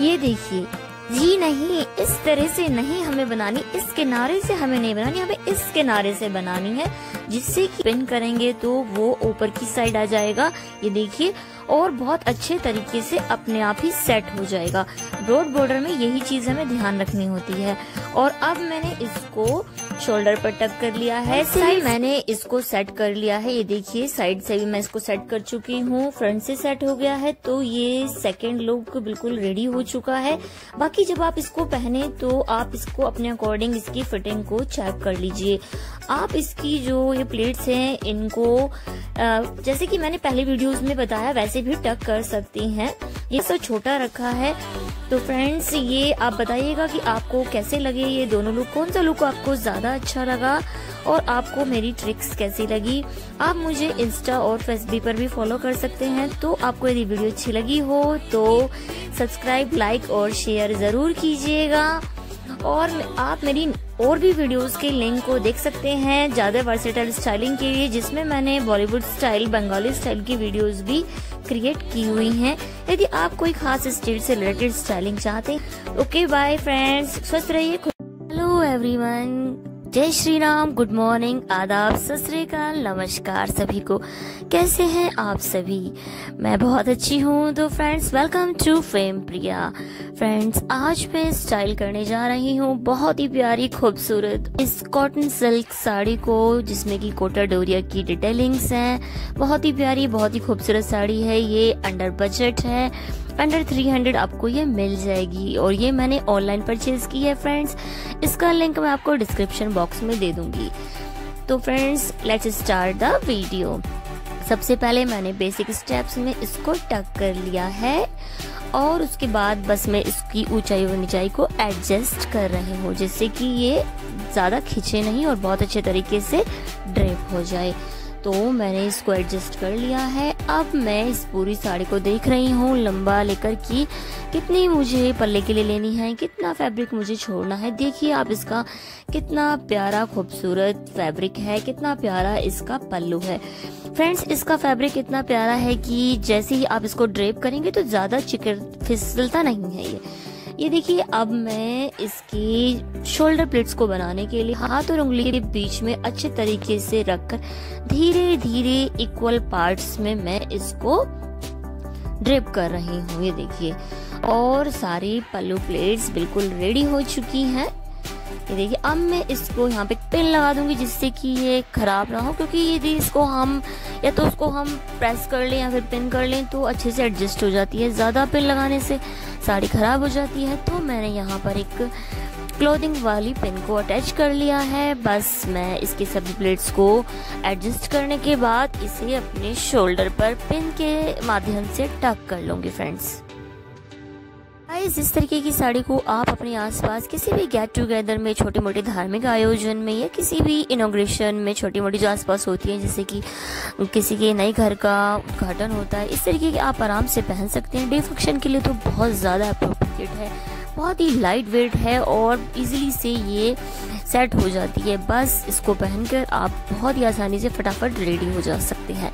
ये देखिए जी नहीं, इस तरह से नहीं हमें बनानी इस किनारे से हमें नहीं बनानी, हमें इस किनारे से बनानी है, जिससे कि पिन करेंगे तो वो ऊपर की साइड आ जाएगा, ये देखिए, और बहुत अच्छे तरीके से अपने आप ही सेट हो जाएगा। रोड बॉर्डर में यही चीज़ हमें ध्यान रखनी होती है। और अब मैंने इसको शोल्डर पर टक कर लिया है। साइड मैंने इसको सेट कर लिया है। ये देखिए साइड से भी मैं इसको सेट कर चुकी हूँ। फ्रंट से सेट हो गया है तो ये सेकेंड लुक बिल्कुल रेडी हो चुका है। बाकी जब आप इसको पहने तो आप इसको अपने अकॉर्डिंग इसकी फिटिंग को चेक कर लीजिए। आप इसकी जो ये प्लेट्स हैं इनको जैसे कि मैंने पहले वीडियोस में बताया वैसे भी टक कर सकती हैं। ये सब छोटा रखा है। तो फ्रेंड्स ये आप बताइएगा कि आपको कैसे लगे ये दोनों लुक कौन सा लुक आपको ज़्यादा अच्छा लगा और आपको मेरी ट्रिक्स कैसी लगी? आप मुझे इंस्टा और फेसबुक पर भी फॉलो कर सकते हैं। तो आपको यदि वीडियो अच्छी लगी हो तो सब्सक्राइब लाइक और शेयर ज़रूर कीजिएगा। और आप मेरी और भी वीडियोस के लिंक को देख सकते हैं ज़्यादा वर्सेटाइल स्टाइलिंग के लिए, जिसमें मैंने बॉलीवुड स्टाइल बंगाली स्टाइल की वीडियोस भी क्रिएट की हुई हैं। यदि आप कोई खास स्टेट से रिलेटेड स्टाइलिंग चाहते हैं ओके बाय फ्रेंड्स स्वस्थ रहिए हेलो एवरीवन जय श्री राम गुड मॉर्निंग, आदाब, सत नमस्कार सभी को। कैसे हैं आप सभी? मैं बहुत अच्छी हूँ तो friends welcome to Fame Priya friends आज मैं स्टाइल करने जा रही हूँ, बहुत ही प्यारी, खूबसूरत। इस कॉटन सिल्क साड़ी को, जिसमें की कोटा डोरिया की डिटेलिंग्स हैं, बहुत ही प्यारी, बहुत ही खूबसूरत साड़ी है, ये अंडर बजट है। अंडर थ्री हंड्रेड आपको ये मिल जाएगी। और ये मैंने ऑनलाइन परचेज की है फ्रेंड्स इसका लिंक मैं आपको डिस्क्रिप्शन बॉक्स में दे दूँगी। तो friends let's start the video सबसे पहले मैंने बेसिक स्टेप्स में इसको टक कर लिया है। और उसके बाद बस मैं इसकी ऊंचाई और निचाई को एडजस्ट कर रहे हूँ, जिससे कि ये ज़्यादा खींचे नहीं और बहुत अच्छे तरीके से ड्रेप हो जाए। तो मैंने इसको एडजस्ट कर लिया है। अब मैं इस पूरी साड़ी को देख रही हूँ, लंबा लेकर की कितनी मुझे पल्ले के लिए लेनी है, कितना फैब्रिक मुझे छोड़ना है। देखिए आप इसका कितना प्यारा खूबसूरत फैब्रिक है, कितना प्यारा इसका पल्लू है। फ्रेंड्स इसका फैब्रिक इतना प्यारा है कि जैसे ही आप इसको ड्रेप करेंगे तो ज़्यादा चिकन फिसलता नहीं है ये। ये देखिए, अब मैं इसकी शोल्डर प्लेट्स को बनाने के लिए हाथ और उंगली के बीच में अच्छे तरीके से रखकर धीरे धीरे इक्वल पार्ट्स में मैं इसको ड्रिप कर रही हूँ, ये देखिए। और सारी पल्लू प्लेट्स बिल्कुल रेडी हो चुकी हैं। ये देखिए, अब मैं इसको यहाँ पे पिन लगा दूँगी जिससे कि ये खराब ना हो, क्योंकि यदि इसको हम, या तो उसको हम प्रेस कर लें या फिर पिन कर लें तो अच्छे से एडजस्ट हो जाती है। ज़्यादा पिन लगाने से साड़ी खराब हो जाती है तो मैंने यहाँ पर एक क्लोथिंग वाली पिन को अटैच कर लिया है। बस मैं इसके सभी प्लेट्स को एडजस्ट करने के बाद इसे अपने शोल्डर पर पिन के माध्यम से टक कर लूँगी फ्रेंड्स गाइस इस तरीके की साड़ी को आप अपने आसपास किसी भी गेट टुगेदर में छोटे मोटे धार्मिक आयोजन में या किसी भी इनोग्रेशन में छोटी मोटी जो आसपास होती है, जैसे कि किसी के नए घर का उद्घाटन होता है, इस तरीके की आप आराम से पहन सकते हैं। डे फ़ंक्शन के लिए तो बहुत ज़्यादा अप्रोप्रिएट है, बहुत ही लाइट वेट है और इजीली से ये सेट हो जाती है। बस इसको पहनकर आप बहुत ही आसानी से फटाफट रेडी हो जा सकते हैं।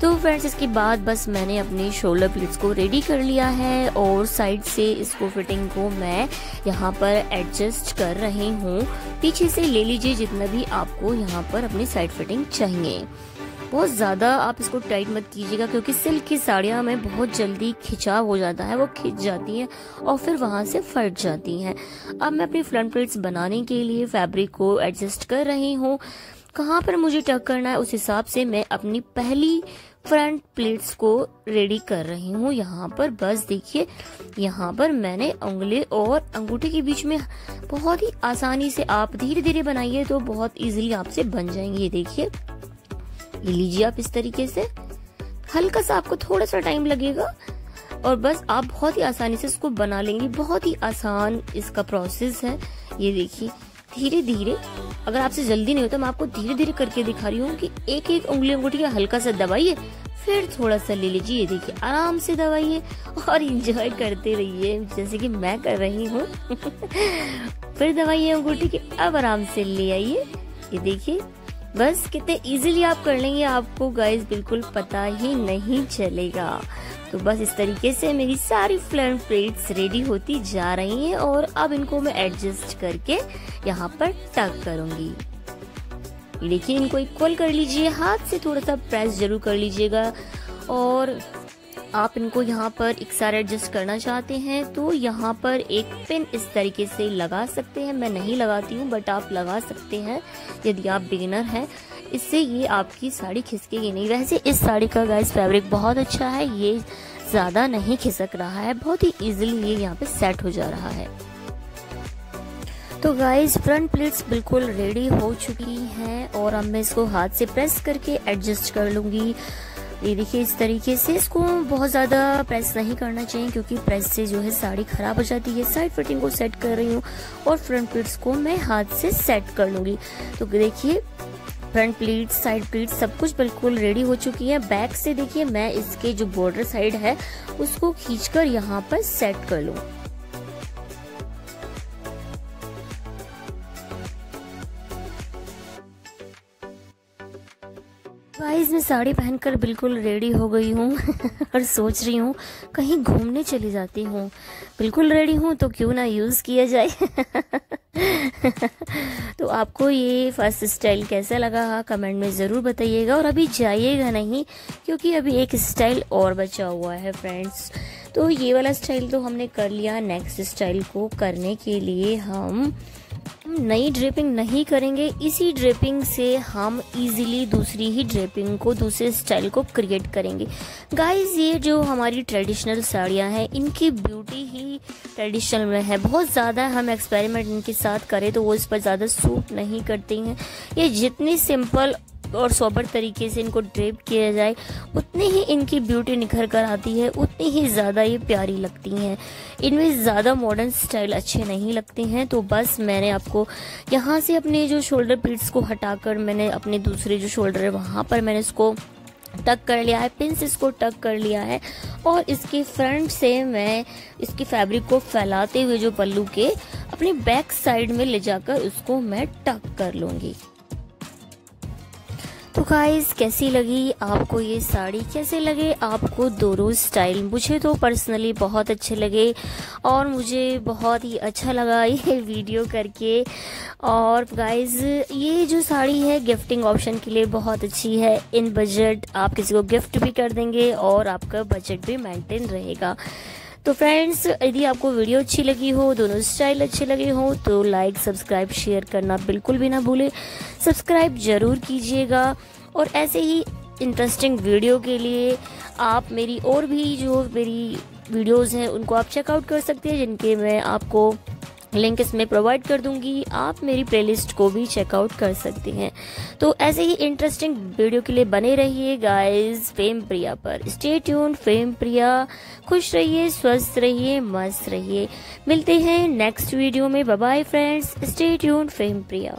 तो फ्रेंड्स इसके बाद बस मैंने अपनी शोल्डर प्लेट्स को रेडी कर लिया है और साइड से इसको फिटिंग को मैं यहाँ पर एडजस्ट कर रही हूँ। पीछे से ले लीजिए जितना भी आपको यहाँ पर अपनी साइड फिटिंग चाहिए। बहुत ज़्यादा आप इसको टाइट मत कीजिएगा, क्योंकि सिल्क की साड़ियाँ में बहुत जल्दी खिंचाव हो जाता है, वो खिंच जाती हैं और फिर वहाँ से फट जाती हैं। अब मैं अपनी फ्रंट प्लेट्स बनाने के लिए फैब्रिक को एडजस्ट कर रही हूँ। कहाँ पर मुझे टक करना है, उस हिसाब से मैं अपनी पहली फ्रंट प्लेट्स को रेडी कर रही हूँ। यहाँ पर, बस देखिए, यहाँ पर मैंने उंगली और अंगूठे के बीच में बहुत ही आसानी से आप धीरे धीरे बनाइए तो बहुत इजीली आपसे बन जाएँगे। ये देखिए। ये लीजिए आप इस तरीके से। हल्का सा आपको थोड़ा सा टाइम लगेगा। और बस आप बहुत ही आसानी से इसको बना लेंगे। बहुत ही आसान इसका प्रोसेस है। ये देखिए धीरे धीरे अगर आपसे जल्दी नहीं होता, मैं आपको धीरे धीरे करके दिखा रही हूँ कि एक एक उंगली अंगूठी हल्का सा दबाइए, फिर थोड़ा सा ले लीजिए। ये देखिए, आराम से दबाइए और इंजॉय करते रहिए, जैसे कि मैं कर रही हूँ। फिर दबाइए अंगूठी की, अब आराम से ले आइए। ये देखिए बस कितने इजीली आप कर लेंगे, आपको गाइस बिल्कुल पता ही नहीं चलेगा। तो बस इस तरीके से मेरी सारी फ्लैन प्लेट्स रेडी होती जा रही हैं और अब इनको मैं एडजस्ट करके यहाँ पर टक करूँगी। देखिए, इनको इक्वल कर लीजिए, हाथ से थोड़ा सा प्रेस ज़रूर कर लीजिएगा और आप इनको यहाँ पर एक सारे एडजस्ट करना चाहते हैं तो यहाँ पर एक पिन इस तरीके से लगा सकते हैं। मैं नहीं लगाती हूँ बट आप लगा सकते हैं, यदि आप बिगिनर हैं। इससे ये आपकी साड़ी खिसकेगी नहीं। वैसे इस साड़ी का गाइस फैब्रिक बहुत अच्छा है, ये ज़्यादा नहीं खिसक रहा है, बहुत ही इजीली ये यहाँ पे सेट हो जा रहा है। तो गाइस फ्रंट प्लेट्स बिल्कुल रेडी हो चुकी हैं, और अब मैं इसको हाथ से प्रेस करके एडजस्ट कर लूँगी। ये देखिए, इस तरीके से इसको बहुत ज़्यादा प्रेस नहीं करना चाहिए क्योंकि प्रेस से जो है साड़ी ख़राब हो जाती है। साइड फिटिंग को सेट कर रही हूँ और फ्रंट प्लेट्स को मैं हाथ से सेट कर लूँगी। तो देखिए फ्रंट प्लीट साइड प्लीट सब कुछ बिल्कुल रेडी हो चुकी है। बैक से देखिए, मैं इसके जो बॉर्डर साइड है, उसको खींचकर यहाँ पर सेट कर लूँ। गाइस मैं साड़ी पहनकर बिल्कुल रेडी हो गई हूँ और सोच रही हूँ, कहीं घूमने चली जाती हूँ। बिल्कुल रेडी हूँ तो क्यों ना यूज़ किया जाए? तो आपको ये फ़र्स्ट स्टाइल कैसा लगा कमेंट में ज़रूर बताइएगा। और अभी जाइएगा नहीं, क्योंकि अभी एक स्टाइल और बचा हुआ है फ्रेंड्स तो ये वाला स्टाइल तो हमने कर लिया नेक्स्ट स्टाइल को करने के लिए हम नई ड्रेपिंग नहीं करेंगे, इसी ड्रेपिंग से हम इजीली दूसरी ही ड्रेपिंग को, दूसरे स्टाइल को क्रिएट करेंगे। गाइस ये जो हमारी ट्रेडिशनल साड़ियाँ हैं, इनकी ब्यूटी ही ट्रेडिशनल में है। बहुत ज़्यादा हम एक्सपेरिमेंट इनके साथ करें तो वो इस पर ज़्यादा सूट नहीं करती हैं। ये जितनी सिंपल और सोबर तरीके से इनको ड्रेप किया जाए, उतनी ही इनकी ब्यूटी निखर कर आती है, उतनी ही ज़्यादा ये प्यारी लगती हैं। इनमें ज़्यादा मॉडर्न स्टाइल अच्छे नहीं लगते हैं तो बस मैंने आपको यहाँ से अपने जो शोल्डर पीट्स को हटाकर मैंने अपने दूसरे जो शोल्डर है, वहाँ पर मैंने इसको टक कर लिया है पिंस इसको टक कर लिया है और इसके फ्रंट से मैं इसकी फैब्रिक को फैलाते हुए जो पल्लू के अपनी बैक साइड में ले जाकर उसको मैं टक कर लूँगी। तो गाइस कैसी लगी आपको ये साड़ी? कैसे लगे आपको दोनों स्टाइल मुझे तो पर्सनली बहुत अच्छे लगे और मुझे बहुत ही अच्छा लगा ये वीडियो करके। और गाइस ये जो साड़ी है गिफ्टिंग ऑप्शन के लिए बहुत अच्छी है। इन बजट आप किसी को गिफ्ट भी कर देंगे और आपका बजट भी मेंटेन रहेगा। तो फ्रेंड्स यदि आपको वीडियो अच्छी लगी हो, दोनों स्टाइल अच्छे लगे हो तो लाइक सब्सक्राइब शेयर करना बिल्कुल भी ना भूले। सब्सक्राइब ज़रूर कीजिएगा। और ऐसे ही इंटरेस्टिंग वीडियो के लिए आप मेरी और भी जो मेरी वीडियोज़ हैं, उनको आप चेकआउट कर सकते हैं, जिनके मैं आपको लिंक इसमें प्रोवाइड कर दूँगी। आप मेरी प्लेलिस्ट को भी चेकआउट कर सकते हैं। तो ऐसे ही इंटरेस्टिंग वीडियो के लिए बने रहिए गाइस फेम प्रिया पर। स्टे ट्यून फेम प्रिया खुश रहिए, स्वस्थ रहिए, मस्त रहिए। मिलते हैं नेक्स्ट वीडियो में। Bye friends stay tune Fame Priya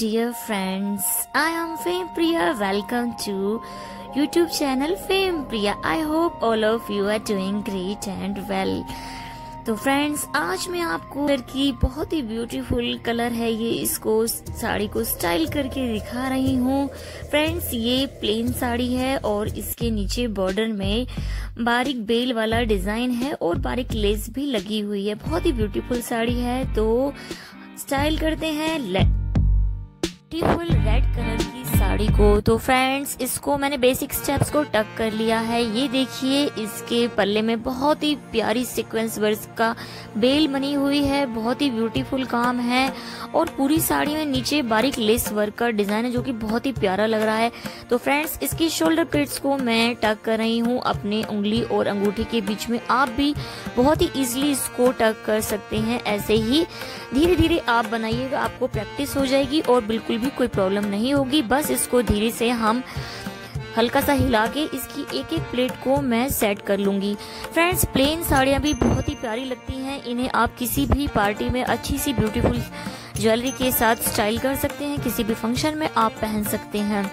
dear friends. I am Fame Priya. Welcome to YouTube channel Fame Priya. I hope all of you are doing great and well. तो फ्रेंड्स आज मैं आपको की बहुत ही beautiful colour है ये इसको साड़ी को स्टाइल करके दिखा रही हूँ फ्रेंड्स ये प्लेन साड़ी है और इसके नीचे बॉर्डर में बारीक बेल वाला डिज़ाइन है और बारीक लेस भी लगी हुई है बहुत ही ब्यूटीफुल साड़ी है तो स्टाइल करते हैं ब्यूटीफुल रेड कलर की साड़ी को। तो फ्रेंड्स इसको मैंने बेसिक स्टेप्स को टक कर लिया है। ये देखिए, इसके पल्ले में बहुत ही प्यारी सीक्वेंस वर्क का बेल बनी हुई है। बहुत ही ब्यूटीफुल काम है। और पूरी साड़ी में नीचे बारीक लेस वर्क का डिज़ाइन है, जो कि बहुत ही प्यारा लग रहा है। तो फ्रेंड्स इसकी शोल्डर प्लेट्स को मैं टक कर रही हूँ। अपने उंगली और अंगूठी के बीच में आप भी बहुत ही इजिली इसको टक कर सकते हैं। ऐसे ही धीरे धीरे आप बनाइएगा, आपको प्रैक्टिस हो जाएगी और बिल्कुल भी कोई प्रॉब्लम नहीं होगी। बस इसको धीरे से हम हल्का सा हिला के इसकी एक एक प्लेट को मैं सेट कर लूँगी। फ्रेंड्स, प्लेन साड़ियाँ भी बहुत ही प्यारी लगती हैं। इन्हें आप किसी भी पार्टी में अच्छी सी ब्यूटीफुल ज्वेलरी के साथ स्टाइल कर सकते हैं। किसी भी फ़ंक्शन में आप पहन सकते हैं।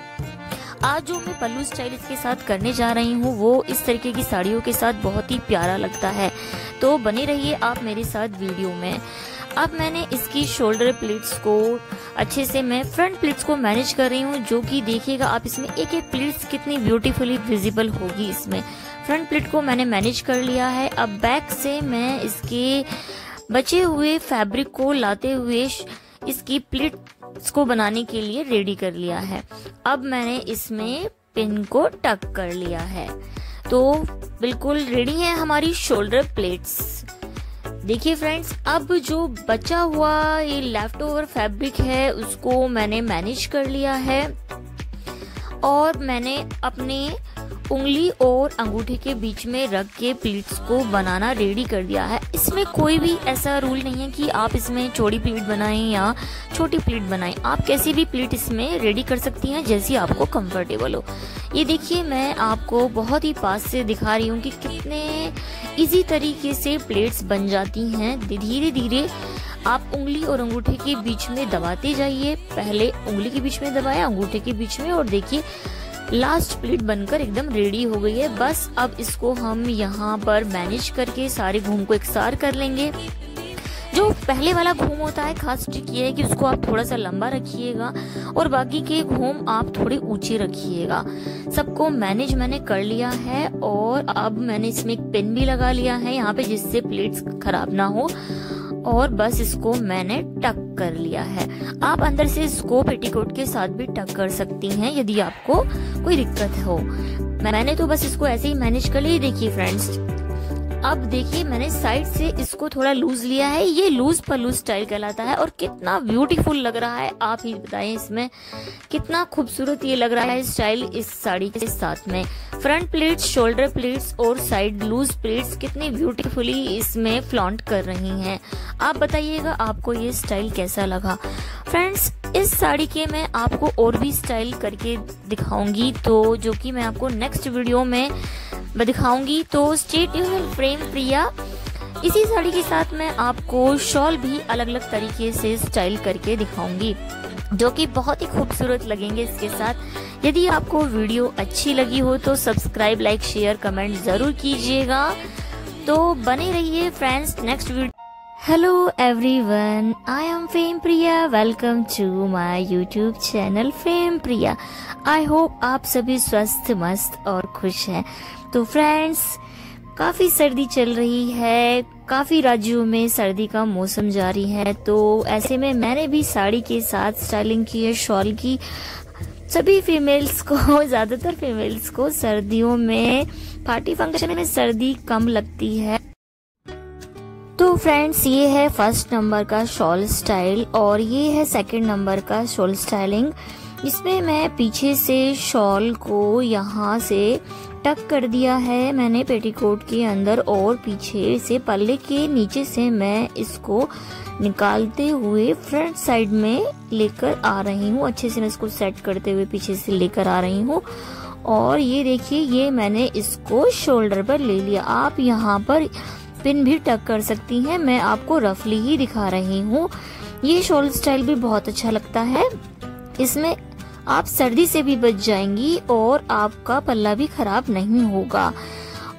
आज जो मैं पल्लू स्टाइल इसके साथ करने जा रही हूँ, वो इस तरीके की साड़ियों के साथ बहुत ही प्यारा लगता है। तो बने रहिए आप मेरे साथ वीडियो में। अब मैंने इसकी शोल्डर प्लेट्स को अच्छे से मैं फ्रंट प्लेट्स को मैनेज कर रही हूँ, जो कि देखिएगा आप इसमें एक एक प्लेट्स कितनी ब्यूटीफुली विजिबल होगी इसमें। फ्रंट प्लेट को मैंने मैनेज कर लिया है। अब बैक से मैं इसके बचे हुए फैब्रिक को लाते हुए इसकी प्लेट्स को बनाने के लिए रेडी कर लिया है। अब मैंने इसमें पिन को टक कर लिया है। तो बिल्कुल रेडी है हमारी शोल्डर प्लेट्स देखिए फ्रेंड्स अब जो बचा हुआ ये लेफ़्ट ओवर फैब्रिक है, उसको मैंने मैनेज कर लिया है। और मैंने अपने उंगली और अंगूठे के बीच में रख के प्लीट्स को बनाना रेडी कर दिया है। इसमें कोई भी ऐसा रूल नहीं है कि आप इसमें चौड़ी प्लीट बनाएँ या छोटी प्लीट बनाएँ। आप कैसी भी प्लीट इसमें रेडी कर सकती हैं, जैसी आपको कंफर्टेबल हो। ये देखिए, मैं आपको बहुत ही पास से दिखा रही हूँ कि कितने इजी तरीके से प्लेट्स बन जाती हैं। धीरे धीरे आप उंगली और अंगूठे के बीच में दबाते जाइए। पहले उंगली के बीच में दबाया, अंगूठे के बीच में और देखिए लास्ट प्लेट बनकर एकदम रेडी हो गई है। बस अब इसको हम यहाँ पर मैनेज करके सारे घूम को एक कर लेंगे। जो पहले वाला घूम होता है, खास ट्रिक ये है कि उसको आप थोड़ा सा लंबा रखिएगा और बाकी के घूम आप थोड़े ऊँचे रखिएगा। सबको मैनेज मैंने कर लिया है और अब मैंने इसमें एक पिन भी लगा लिया है यहाँ पे जिससे प्लेट्स खराब ना हो और बस इसको मैंने टक कर लिया है। आप अंदर से इसको पेटीकोट के साथ भी टक कर सकती हैं यदि आपको कोई दिक्कत हो। मैंने तो बस इसको ऐसे ही मैनेज कर लिया। देखिए फ्रेंड्स अब देखिए, मैंने साइड से इसको थोड़ा लूज लिया है। ये लूज पर लूज स्टाइल कहलाता है और कितना ब्यूटीफुल लग रहा है, आप ही बताएँ इसमें। कितना खूबसूरत ये लग रहा है स्टाइल इस साड़ी के साथ में। फ्रंट प्लेट्स शोल्डर प्लेट्स और साइड लूज प्लेट्स कितनी ब्यूटीफुली इसमें फ्लॉन्ट कर रही हैं। आप बताइएगा, आपको ये स्टाइल कैसा लगा? फ्रेंड्स इस साड़ी के मैं आपको और भी स्टाइल करके दिखाऊँगी। तो जो कि मैं आपको नेक्स्ट वीडियो में दिखाऊँगी। तो स्टेट फ्रेम प्रिया, इसी साड़ी के साथ मैं आपको शॉल भी अलग अलग तरीके से स्टाइल करके दिखाऊँगी, जो कि बहुत ही खूबसूरत लगेंगे इसके साथ। यदि आपको वीडियो अच्छी लगी हो तो सब्सक्राइब, लाइक, शेयर, कमेंट ज़रूर कीजिएगा। तो बने रहिए friends, next video. Hello everyone I am Fame Priya welcome to my YouTube channel Fame Priya I hope आप सभी स्वस्थ, मस्त और खुश हैं। तो फ्रेंड्स काफ़ी सर्दी चल रही है, काफ़ी राज्यों में सर्दी का मौसम जारी है तो ऐसे में मैंने भी साड़ी के साथ स्टाइलिंग की है, शॉल की। सभी फीमेल्स को, ज़्यादातर फीमेल्स को सर्दियों में पार्टी फ़ंक्शन में सर्दी कम लगती है। तो फ्रेंड्स ये है फ़र्स्ट नंबर का शॉल स्टाइल और ये है सेकंड नंबर का शॉल स्टाइलिंग इसमें मैं पीछे से शॉल को यहाँ से टक कर दिया है मैंने पेटीकोट के अंदर और पीछे से पल्ले के नीचे से मैं इसको निकालते हुए फ्रंट साइड में लेकर आ रही हूँ। अच्छे से मैं इसको सेट करते हुए पीछे से लेकर आ रही हूँ। और ये देखिए, ये मैंने इसको शोल्डर पर ले लिया। आप यहाँ पर पिन भी टक कर सकती हैं। मैं आपको रफली ही दिखा रही हूँ। ये शॉल स्टाइल भी बहुत अच्छा लगता है। इसमें आप सर्दी से भी बच जाएँगी और आपका पल्ला भी खराब नहीं होगा।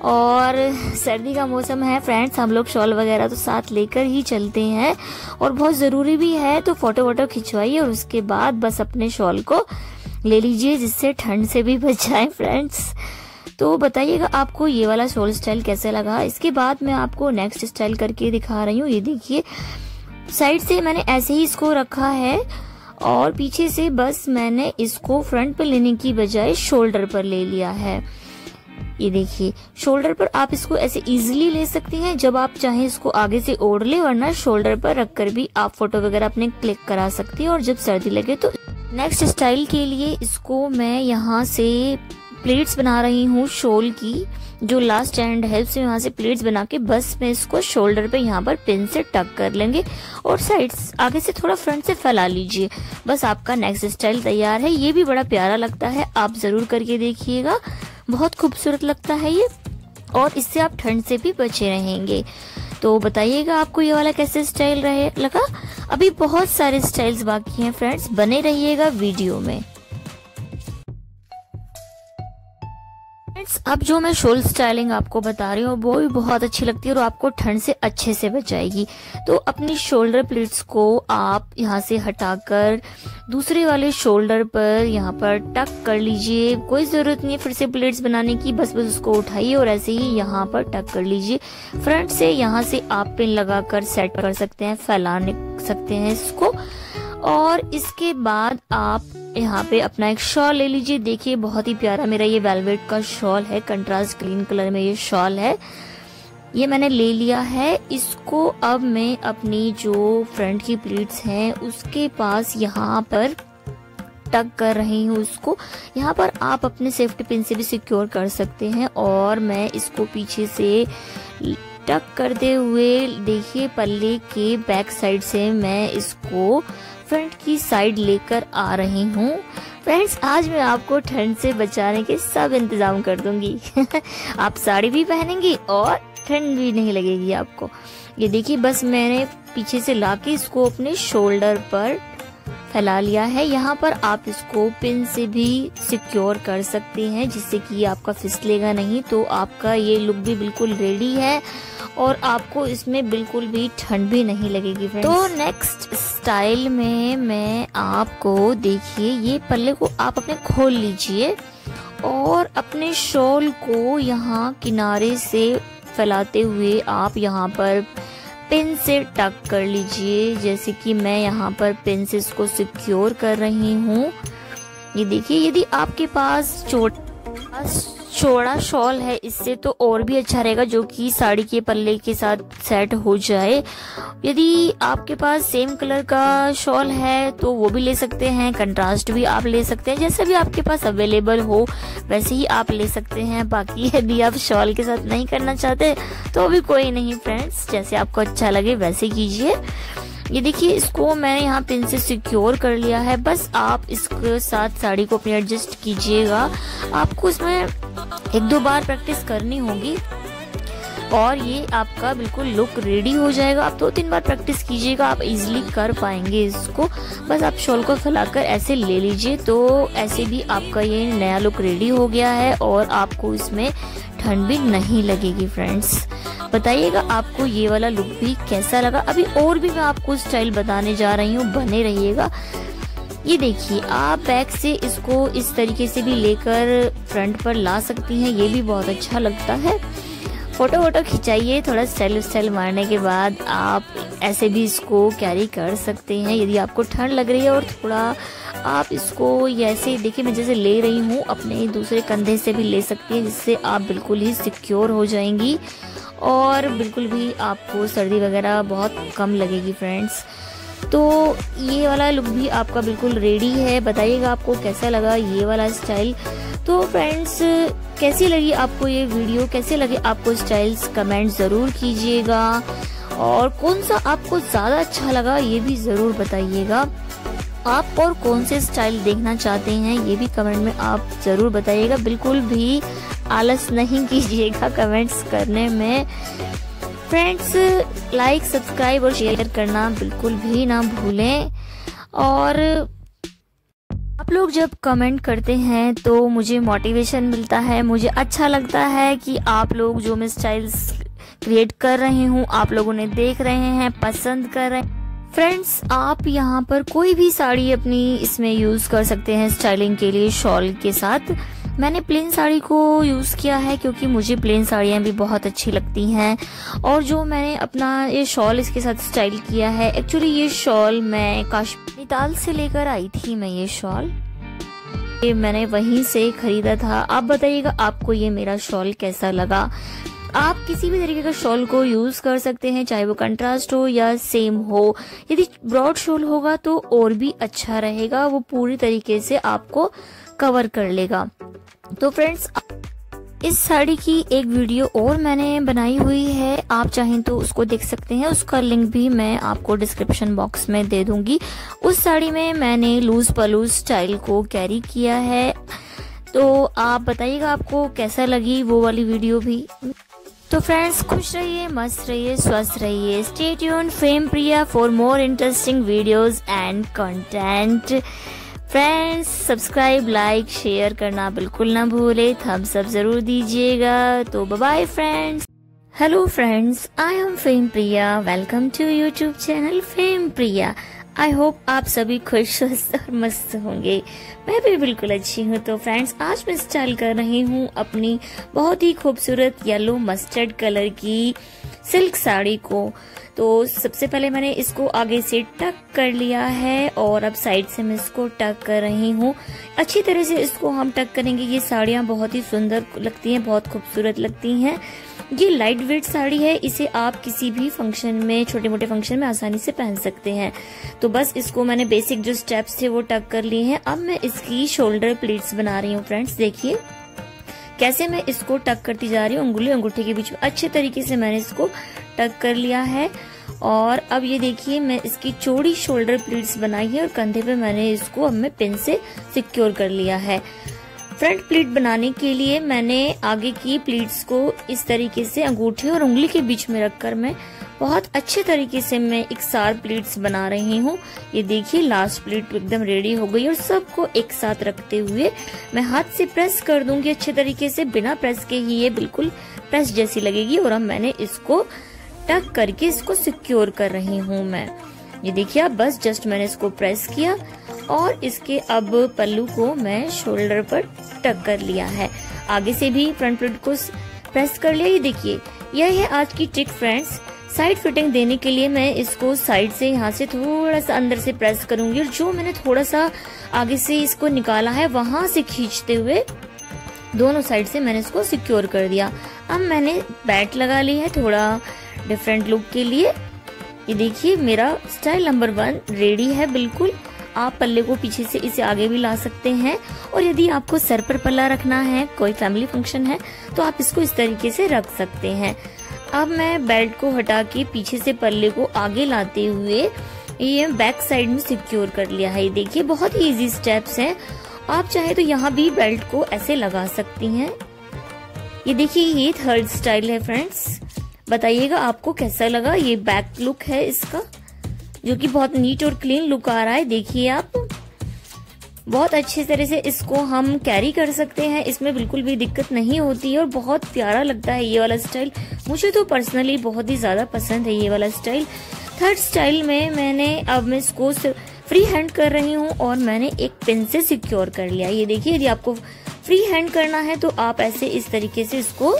और सर्दी का मौसम है फ्रेंड्स, हम लोग शॉल वगैरह तो साथ लेकर ही चलते हैं। और बहुत ज़रूरी भी है तो फ़ोटो वोटो खिंचवाइए और उसके बाद बस अपने शॉल को ले लीजिए, जिससे ठंड से भी बच जाए फ्रेंड्स। तो बताइएगा आपको ये वाला शॉल स्टाइल कैसे लगा? इसके बाद मैं आपको नेक्स्ट स्टाइल करके दिखा रही हूँ। ये देखिए, साइड से मैंने ऐसे ही इसको रखा है। और पीछे से बस मैंने इसको फ्रंट पर लेने की बजाय शोल्डर पर ले लिया है। ये देखिए, शोल्डर पर आप इसको ऐसे इजीली ले सकती हैं, जब आप चाहें इसको आगे से ओढ़ ले, वरना शोल्डर पर रखकर भी आप फ़ोटो वगैरह अपने क्लिक करा सकती हैं, और जब सर्दी लगे तो नेक्स्ट स्टाइल के लिए इसको मैं यहाँ से प्लेट्स बना रही हूँ शोल की। जो लास्ट एंड है उससे यहाँ से प्लेट्स बना के बस में इसको शोल्डर पे यहाँ पर पिन से टक कर लेंगे और साइड आगे से थोड़ा फ्रंट से फैला लीजिए। बस आपका नेक्स्ट स्टाइल तैयार है। ये भी बड़ा प्यारा लगता है। आप ज़रूर करके देखिएगा। बहुत खूबसूरत लगता है ये। और इससे आप ठंड से भी बचे रहेंगे। तो बताइएगा आपको ये वाला कैसे स्टाइल रहे, लगा? अभी बहुत सारे स्टाइल्स बाकी हैं फ्रेंड्स बने रहिएगा वीडियो में। फ्रेंड्स अब जो मैं शोल स्टाइलिंग आपको बता रही हूँ, वो भी बहुत अच्छी लगती है और आपको ठंड से अच्छे से बचाएगी। तो अपनी शोल्डर प्लेट्स को आप यहाँ से हटाकर दूसरे वाले शोल्डर पर यहाँ पर टक कर लीजिए। कोई ज़रूरत नहीं है फिर से प्लेट्स बनाने की, बस बस उसको उठाइए और ऐसे ही यहाँ पर टक कर लीजिए। फ्रंट से यहाँ से आप पिन लगाकर सेट कर सकते हैं फैलाने सकते हैं इसको। और इसके बाद आप यहाँ पे अपना एक शॉल ले लीजिए। देखिए, बहुत ही प्यारा मेरा ये वेलवेट का शॉल है कंट्रास्ट ग्रीन कलर में ये शॉल है। ये मैंने ले लिया है। इसको अब मैं अपनी जो फ्रंट की प्लीट्स हैं, उसके पास यहाँ पर टक कर रही हूँ उसको यहाँ पर आप अपने सेफ्टी पिन से भी सिक्योर कर सकते हैं और मैं इसको पीछे से टक करते हुए, देखिए, पल्ले के बैक साइड से मैं इसको फ्रंट की साइड लेकर आ रही हूँ। फ्रेंड्स, आज मैं आपको ठंड से बचाने के सब इंतज़ाम कर दूँगी। आप साड़ी भी पहनेंगी और ठंड भी नहीं लगेगी आपको। ये देखिए, बस मैंने पीछे से लाके इसको अपने शोल्डर पर फैला लिया है। यहाँ पर आप इसको पिन से भी सिक्योर कर सकते हैं, जिससे कि आपका फिसलेगा नहीं। तो आपका ये लुक भी बिल्कुल रेडी है। और आपको इसमें बिल्कुल भी ठंड भी नहीं लगेगी तो नेक्स्ट स्टाइल में मैं आपको देखिए, ये पल्ले को आप अपने खोल लीजिए और अपने शॉल को यहाँ किनारे से फैलाते हुए आप यहाँ पर पिन से टक कर लीजिए, जैसे कि मैं यहाँ पर पिन से इसको सिक्योर कर रही हूँ. ये देखिए, यदि आपके पास चोट चौड़ा शॉल है, इससे तो और भी अच्छा रहेगा जो कि साड़ी के पल्ले के साथ सेट हो जाए। यदि आपके पास सेम कलर का शॉल है तो वो भी ले सकते हैं कंट्रास्ट भी आप ले सकते हैं, जैसे भी आपके पास अवेलेबल हो, वैसे ही आप ले सकते हैं। बाकी यदि आप शॉल के साथ नहीं करना चाहते तो भी कोई नहीं फ्रेंड्स जैसे आपको अच्छा लगे, वैसे कीजिए। ये देखिए, इसको मैंने यहाँ पिन से सिक्योर कर लिया है। बस आप इसके साथ साड़ी को अपने एडजस्ट कीजिएगा। आपको इसमें एक दो बार प्रैक्टिस करनी होगी। और ये आपका बिल्कुल लुक रेडी हो जाएगा। आप दो तीन बार प्रैक्टिस कीजिएगा, आप इजीली कर पाएँगे इसको। बस आप शॉल को फैलाकर ऐसे ले लीजिए तो ऐसे भी आपका ये नया लुक रेडी हो गया है और आपको इसमें ठंड भी नहीं लगेगी फ्रेंड्स बताइएगा आपको ये वाला लुक भी कैसा लगा? अभी और भी मैं आपको स्टाइल बताने जा रही हूँ, बने रहिएगा। ये देखिए, आप बैक से इसको इस तरीके से भी लेकर फ्रंट पर ला सकती हैं, ये भी बहुत अच्छा लगता है। फ़ोटो वोटो खिंचाइए, थोड़ा स्टाइल स्टाइल मारने के बाद आप ऐसे भी इसको कैरी कर सकते हैं। यदि आपको ठंड लग रही है और थोड़ा आप इसको ऐसे, देखिए मैं जैसे ले रही हूँ, अपने दूसरे कंधे से भी ले सकती हैं, जिससे आप बिल्कुल ही सिक्योर हो जाएँगी। और बिल्कुल भी आपको सर्दी वगैरह बहुत कम लगेगी फ्रेंड्स तो ये वाला लुक भी आपका बिल्कुल रेडी है. बताइएगा आपको कैसा लगा ये वाला स्टाइल तो फ्रेंड्स कैसी लगी आपको ये वीडियो कैसे लगे आपको स्टाइल्स कमेंट ज़रूर कीजिएगा. और कौन सा आपको ज़्यादा अच्छा लगा ये भी ज़रूर बताइएगा. आप और कौन से स्टाइल देखना चाहते हैं, ये भी कमेंट में आप ज़रूर बताइएगा। बिल्कुल भी आलस नहीं कीजिएगा कमेंट्स करने में। फ्रेंड्स, लाइक, सब्सक्राइब और शेयर करना बिल्कुल भी ना भूलें। और आप लोग जब कमेंट करते हैं तो मुझे मोटिवेशन मिलता है। मुझे अच्छा लगता है कि आप लोग जो मैं स्टाइल्स क्रिएट कर रही हूँ, आप लोग उन्हें देख रहे हैं, पसंद कर रहे हैं। फ्रेंड्स आप यहाँ पर कोई भी साड़ी अपनी इसमें यूज़ कर सकते हैं स्टाइलिंग के लिए शॉल के साथ। मैंने प्लेन साड़ी को यूज़ किया है क्योंकि मुझे प्लेन साड़ियाँ भी बहुत अच्छी लगती हैं। और जो मैंने अपना ये शॉल इसके साथ स्टाइल किया है एक्चुअली ये शॉल मैं काश्मीर से लेकर आई थी मैं ये शॉल ये मैंने वहीं से खरीदा था। आप बताइएगा आपको ये मेरा शॉल कैसा लगा। आप किसी भी तरीके का शॉल को यूज़ कर सकते हैं, चाहे वो कंट्रास्ट हो या सेम हो। यदि ब्रॉड शॉल होगा तो और भी अच्छा रहेगा, वो पूरी तरीके से आपको कवर कर लेगा। तो फ्रेंड्स इस साड़ी की एक वीडियो और मैंने बनाई हुई है, आप चाहें तो उसको देख सकते हैं, उसका लिंक भी मैं आपको डिस्क्रिप्शन बॉक्स में दे दूँगी। उस साड़ी में मैंने लूज पलूज स्टाइल को कैरी किया है। तो आप बताइएगा आपको कैसा लगी वो वाली वीडियो भी। तो फ्रेंड्स खुश रहिए, मस्त रहिए, स्वस्थ रहिए। Stay tune Fame Priya for more interesting videos and content friends subscribe like share करना बिल्कुल ना भूले। थम्स अप ज़रूर दीजिएगा। तो bye friends hello friends I am Fame Priya welcome to YouTube channel Fame Priya I hope आप सभी खुश स्वस्थ और मस्त होंगे। मैं भी बिल्कुल अच्छी हूँ तो फ्रेंड्स आज मैं स्टाइल कर रही हूँ अपनी बहुत ही खूबसूरत येलो मस्टर्ड कलर की सिल्क साड़ी को। तो सबसे पहले मैंने इसको आगे से टक कर लिया है और अब साइड से मैं इसको टक कर रही हूँ। अच्छी तरह से इसको हम टक करेंगे। ये साड़ियाँ बहुत ही सुंदर लगती हैं, बहुत खूबसूरत लगती हैं। ये लाइट वेट साड़ी है, इसे आप किसी भी फ़ंक्शन में छोटे मोटे फ़ंक्शन में आसानी से पहन सकते हैं। तो बस इसको मैंने बेसिक जो स्टेप्स थे वो टक कर लिए हैं। अब मैं इसकी शोल्डर प्लेट्स बना रही हूँ फ्रेंड्स देखिए। कैसे मैं इसको टक करती जा रही हूँ उंगली अंगूठे के बीच में। अच्छे तरीके से मैंने इसको टक कर लिया है। और अब ये देखिए, मैं इसकी चौड़ी शोल्डर प्लेट्स बनाई है और कंधे पे मैंने इसको अब मैं पिन से सिक्योर कर लिया है। फ्रंट प्लीट बनाने के लिए मैंने आगे की प्लीट्स को इस तरीके से अंगूठे और उंगली के बीच में रखकर मैं बहुत अच्छे तरीके से मैं एक सार प्लीट्स बना रही हूँ। ये देखिए लास्ट प्लीट एकदम रेडी हो गई और सबको एक साथ रखते हुए मैं हाथ से प्रेस कर दूँगी अच्छे तरीके से। बिना प्रेस के ही ये बिल्कुल प्रेस जैसी लगेगी और अब मैंने इसको टक करके इसको सिक्योर कर रही हूँ मैं। ये देखिए आप, बस जस्ट मैंने इसको प्रेस किया और इसके अब पल्लू को मैं शोल्डर पर टक कर लिया है। आगे से भी फ्रंट प्लेट को प्रेस कर लिया। ये देखिए, यह है आज की ट्रिक फ्रेंड्स साइड फिटिंग देने के लिए मैं इसको साइड से यहाँ से थोड़ा सा अंदर से प्रेस करूँगी और जो मैंने थोड़ा सा आगे से इसको निकाला है, वहाँ से खींचते हुए दोनों साइड से मैंने इसको सिक्योर कर दिया। अब मैंने बैट लगा ली है थोड़ा डिफरेंट लुक के लिए। ये देखिए, मेरा स्टाइल नंबर वन रेडी है, बिल्कुल। आप पल्ले को पीछे से इसे आगे भी ला सकते हैं। और यदि आपको सर पर पल्ला रखना है, कोई फैमिली फ़ंक्शन है तो आप इसको इस तरीके से रख सकते हैं। अब मैं बेल्ट को हटा के पीछे से पल्ले को आगे लाते हुए ये बैक साइड में सिक्योर कर लिया है। ये देखिए, बहुत ही इजी स्टेप्स हैं। आप चाहे तो यहाँ भी बेल्ट को ऐसे लगा सकती हैं। ये देखिए, ये थर्ड स्टाइल है फ्रेंड्स बताइएगा आपको कैसा लगा ये बैक लुक है इसका? जो कि बहुत नीट और क्लीन लुक आ रहा है, देखिए आप। बहुत अच्छी तरह से इसको हम कैरी कर सकते हैं, इसमें बिल्कुल भी दिक्कत नहीं होती और बहुत प्यारा लगता है ये वाला स्टाइल मुझे तो पर्सनली बहुत ही ज़्यादा पसंद है ये वाला स्टाइल थर्ड स्टाइल में मैंने अब मैं इसको फ्री हैंड कर रही हूँ और मैंने एक पिन से सिक्योर कर लिया। ये देखिए, यदि आपको फ्री हैंड करना है तो आप ऐसे इस तरीके से इसको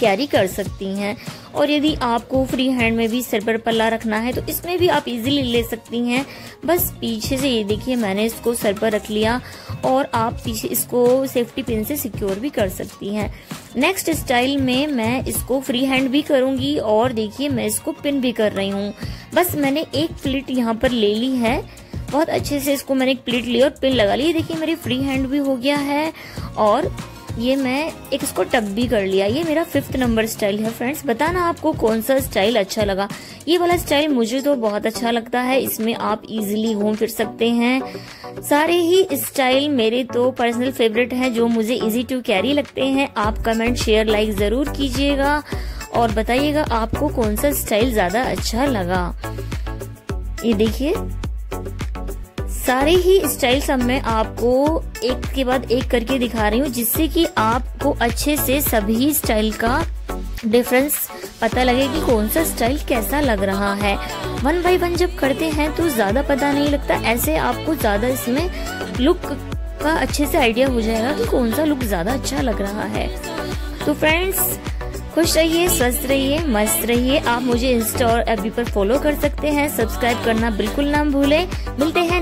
कैरी कर सकती हैं। और यदि आपको फ्री हैंड में भी सिर पर पल्ला रखना है तो इसमें भी आप इजीली ले सकती हैं। बस पीछे से ये देखिए, मैंने इसको सर पर रख लिया और आप पीछे इसको सेफ्टी पिन से सिक्योर भी कर सकती हैं। नेक्स्ट स्टाइल में मैं इसको फ्री हैंड भी करूँगी और देखिए, मैं इसको पिन भी कर रही हूँ। बस मैंने एक प्लेट यहाँ पर ले ली है। बहुत अच्छे से इसको मैंने एक प्लेट ली और पिन लगा ली। देखिए, मेरी फ्री हैंड भी हो गया है और ये मैं एक इसको टक भी कर लिया। ये मेरा फिफ्थ नंबर स्टाइल है फ्रेंड्स बताना आपको कौन सा स्टाइल अच्छा लगा। ये वाला स्टाइल मुझे तो बहुत अच्छा लगता है। इसमें आप इजीली घूम फिर सकते हैं। सारे ही स्टाइल मेरे तो पर्सनल फेवरेट हैं, जो मुझे इजी टू कैरी लगते हैं। आप कमेंट शेयर लाइक ज़रूर कीजिएगा। और बताइएगा आपको कौन सा स्टाइल ज़्यादा अच्छा लगा। ये देखिए। सारे ही स्टाइल सब मैं आपको एक के बाद एक करके दिखा रही हूँ, जिससे कि आपको अच्छे से सभी स्टाइल का डिफरेंस पता लगे कि कौन सा स्टाइल कैसा लग रहा है। वन बाई वन जब करते हैं तो ज़्यादा पता नहीं लगता, ऐसे आपको ज़्यादा इसमें लुक का अच्छे से आइडिया हो जाएगा कि कौन सा लुक ज़्यादा अच्छा लग रहा है। तो फ्रेंड्स खुश रहिए, स्वस्थ रहिए, मस्त रहिए। आप मुझे इंस्टा और एफ़ पर फॉलो कर सकते हैं। सब्सक्राइब करना बिल्कुल ना भूलें। मिलते हैं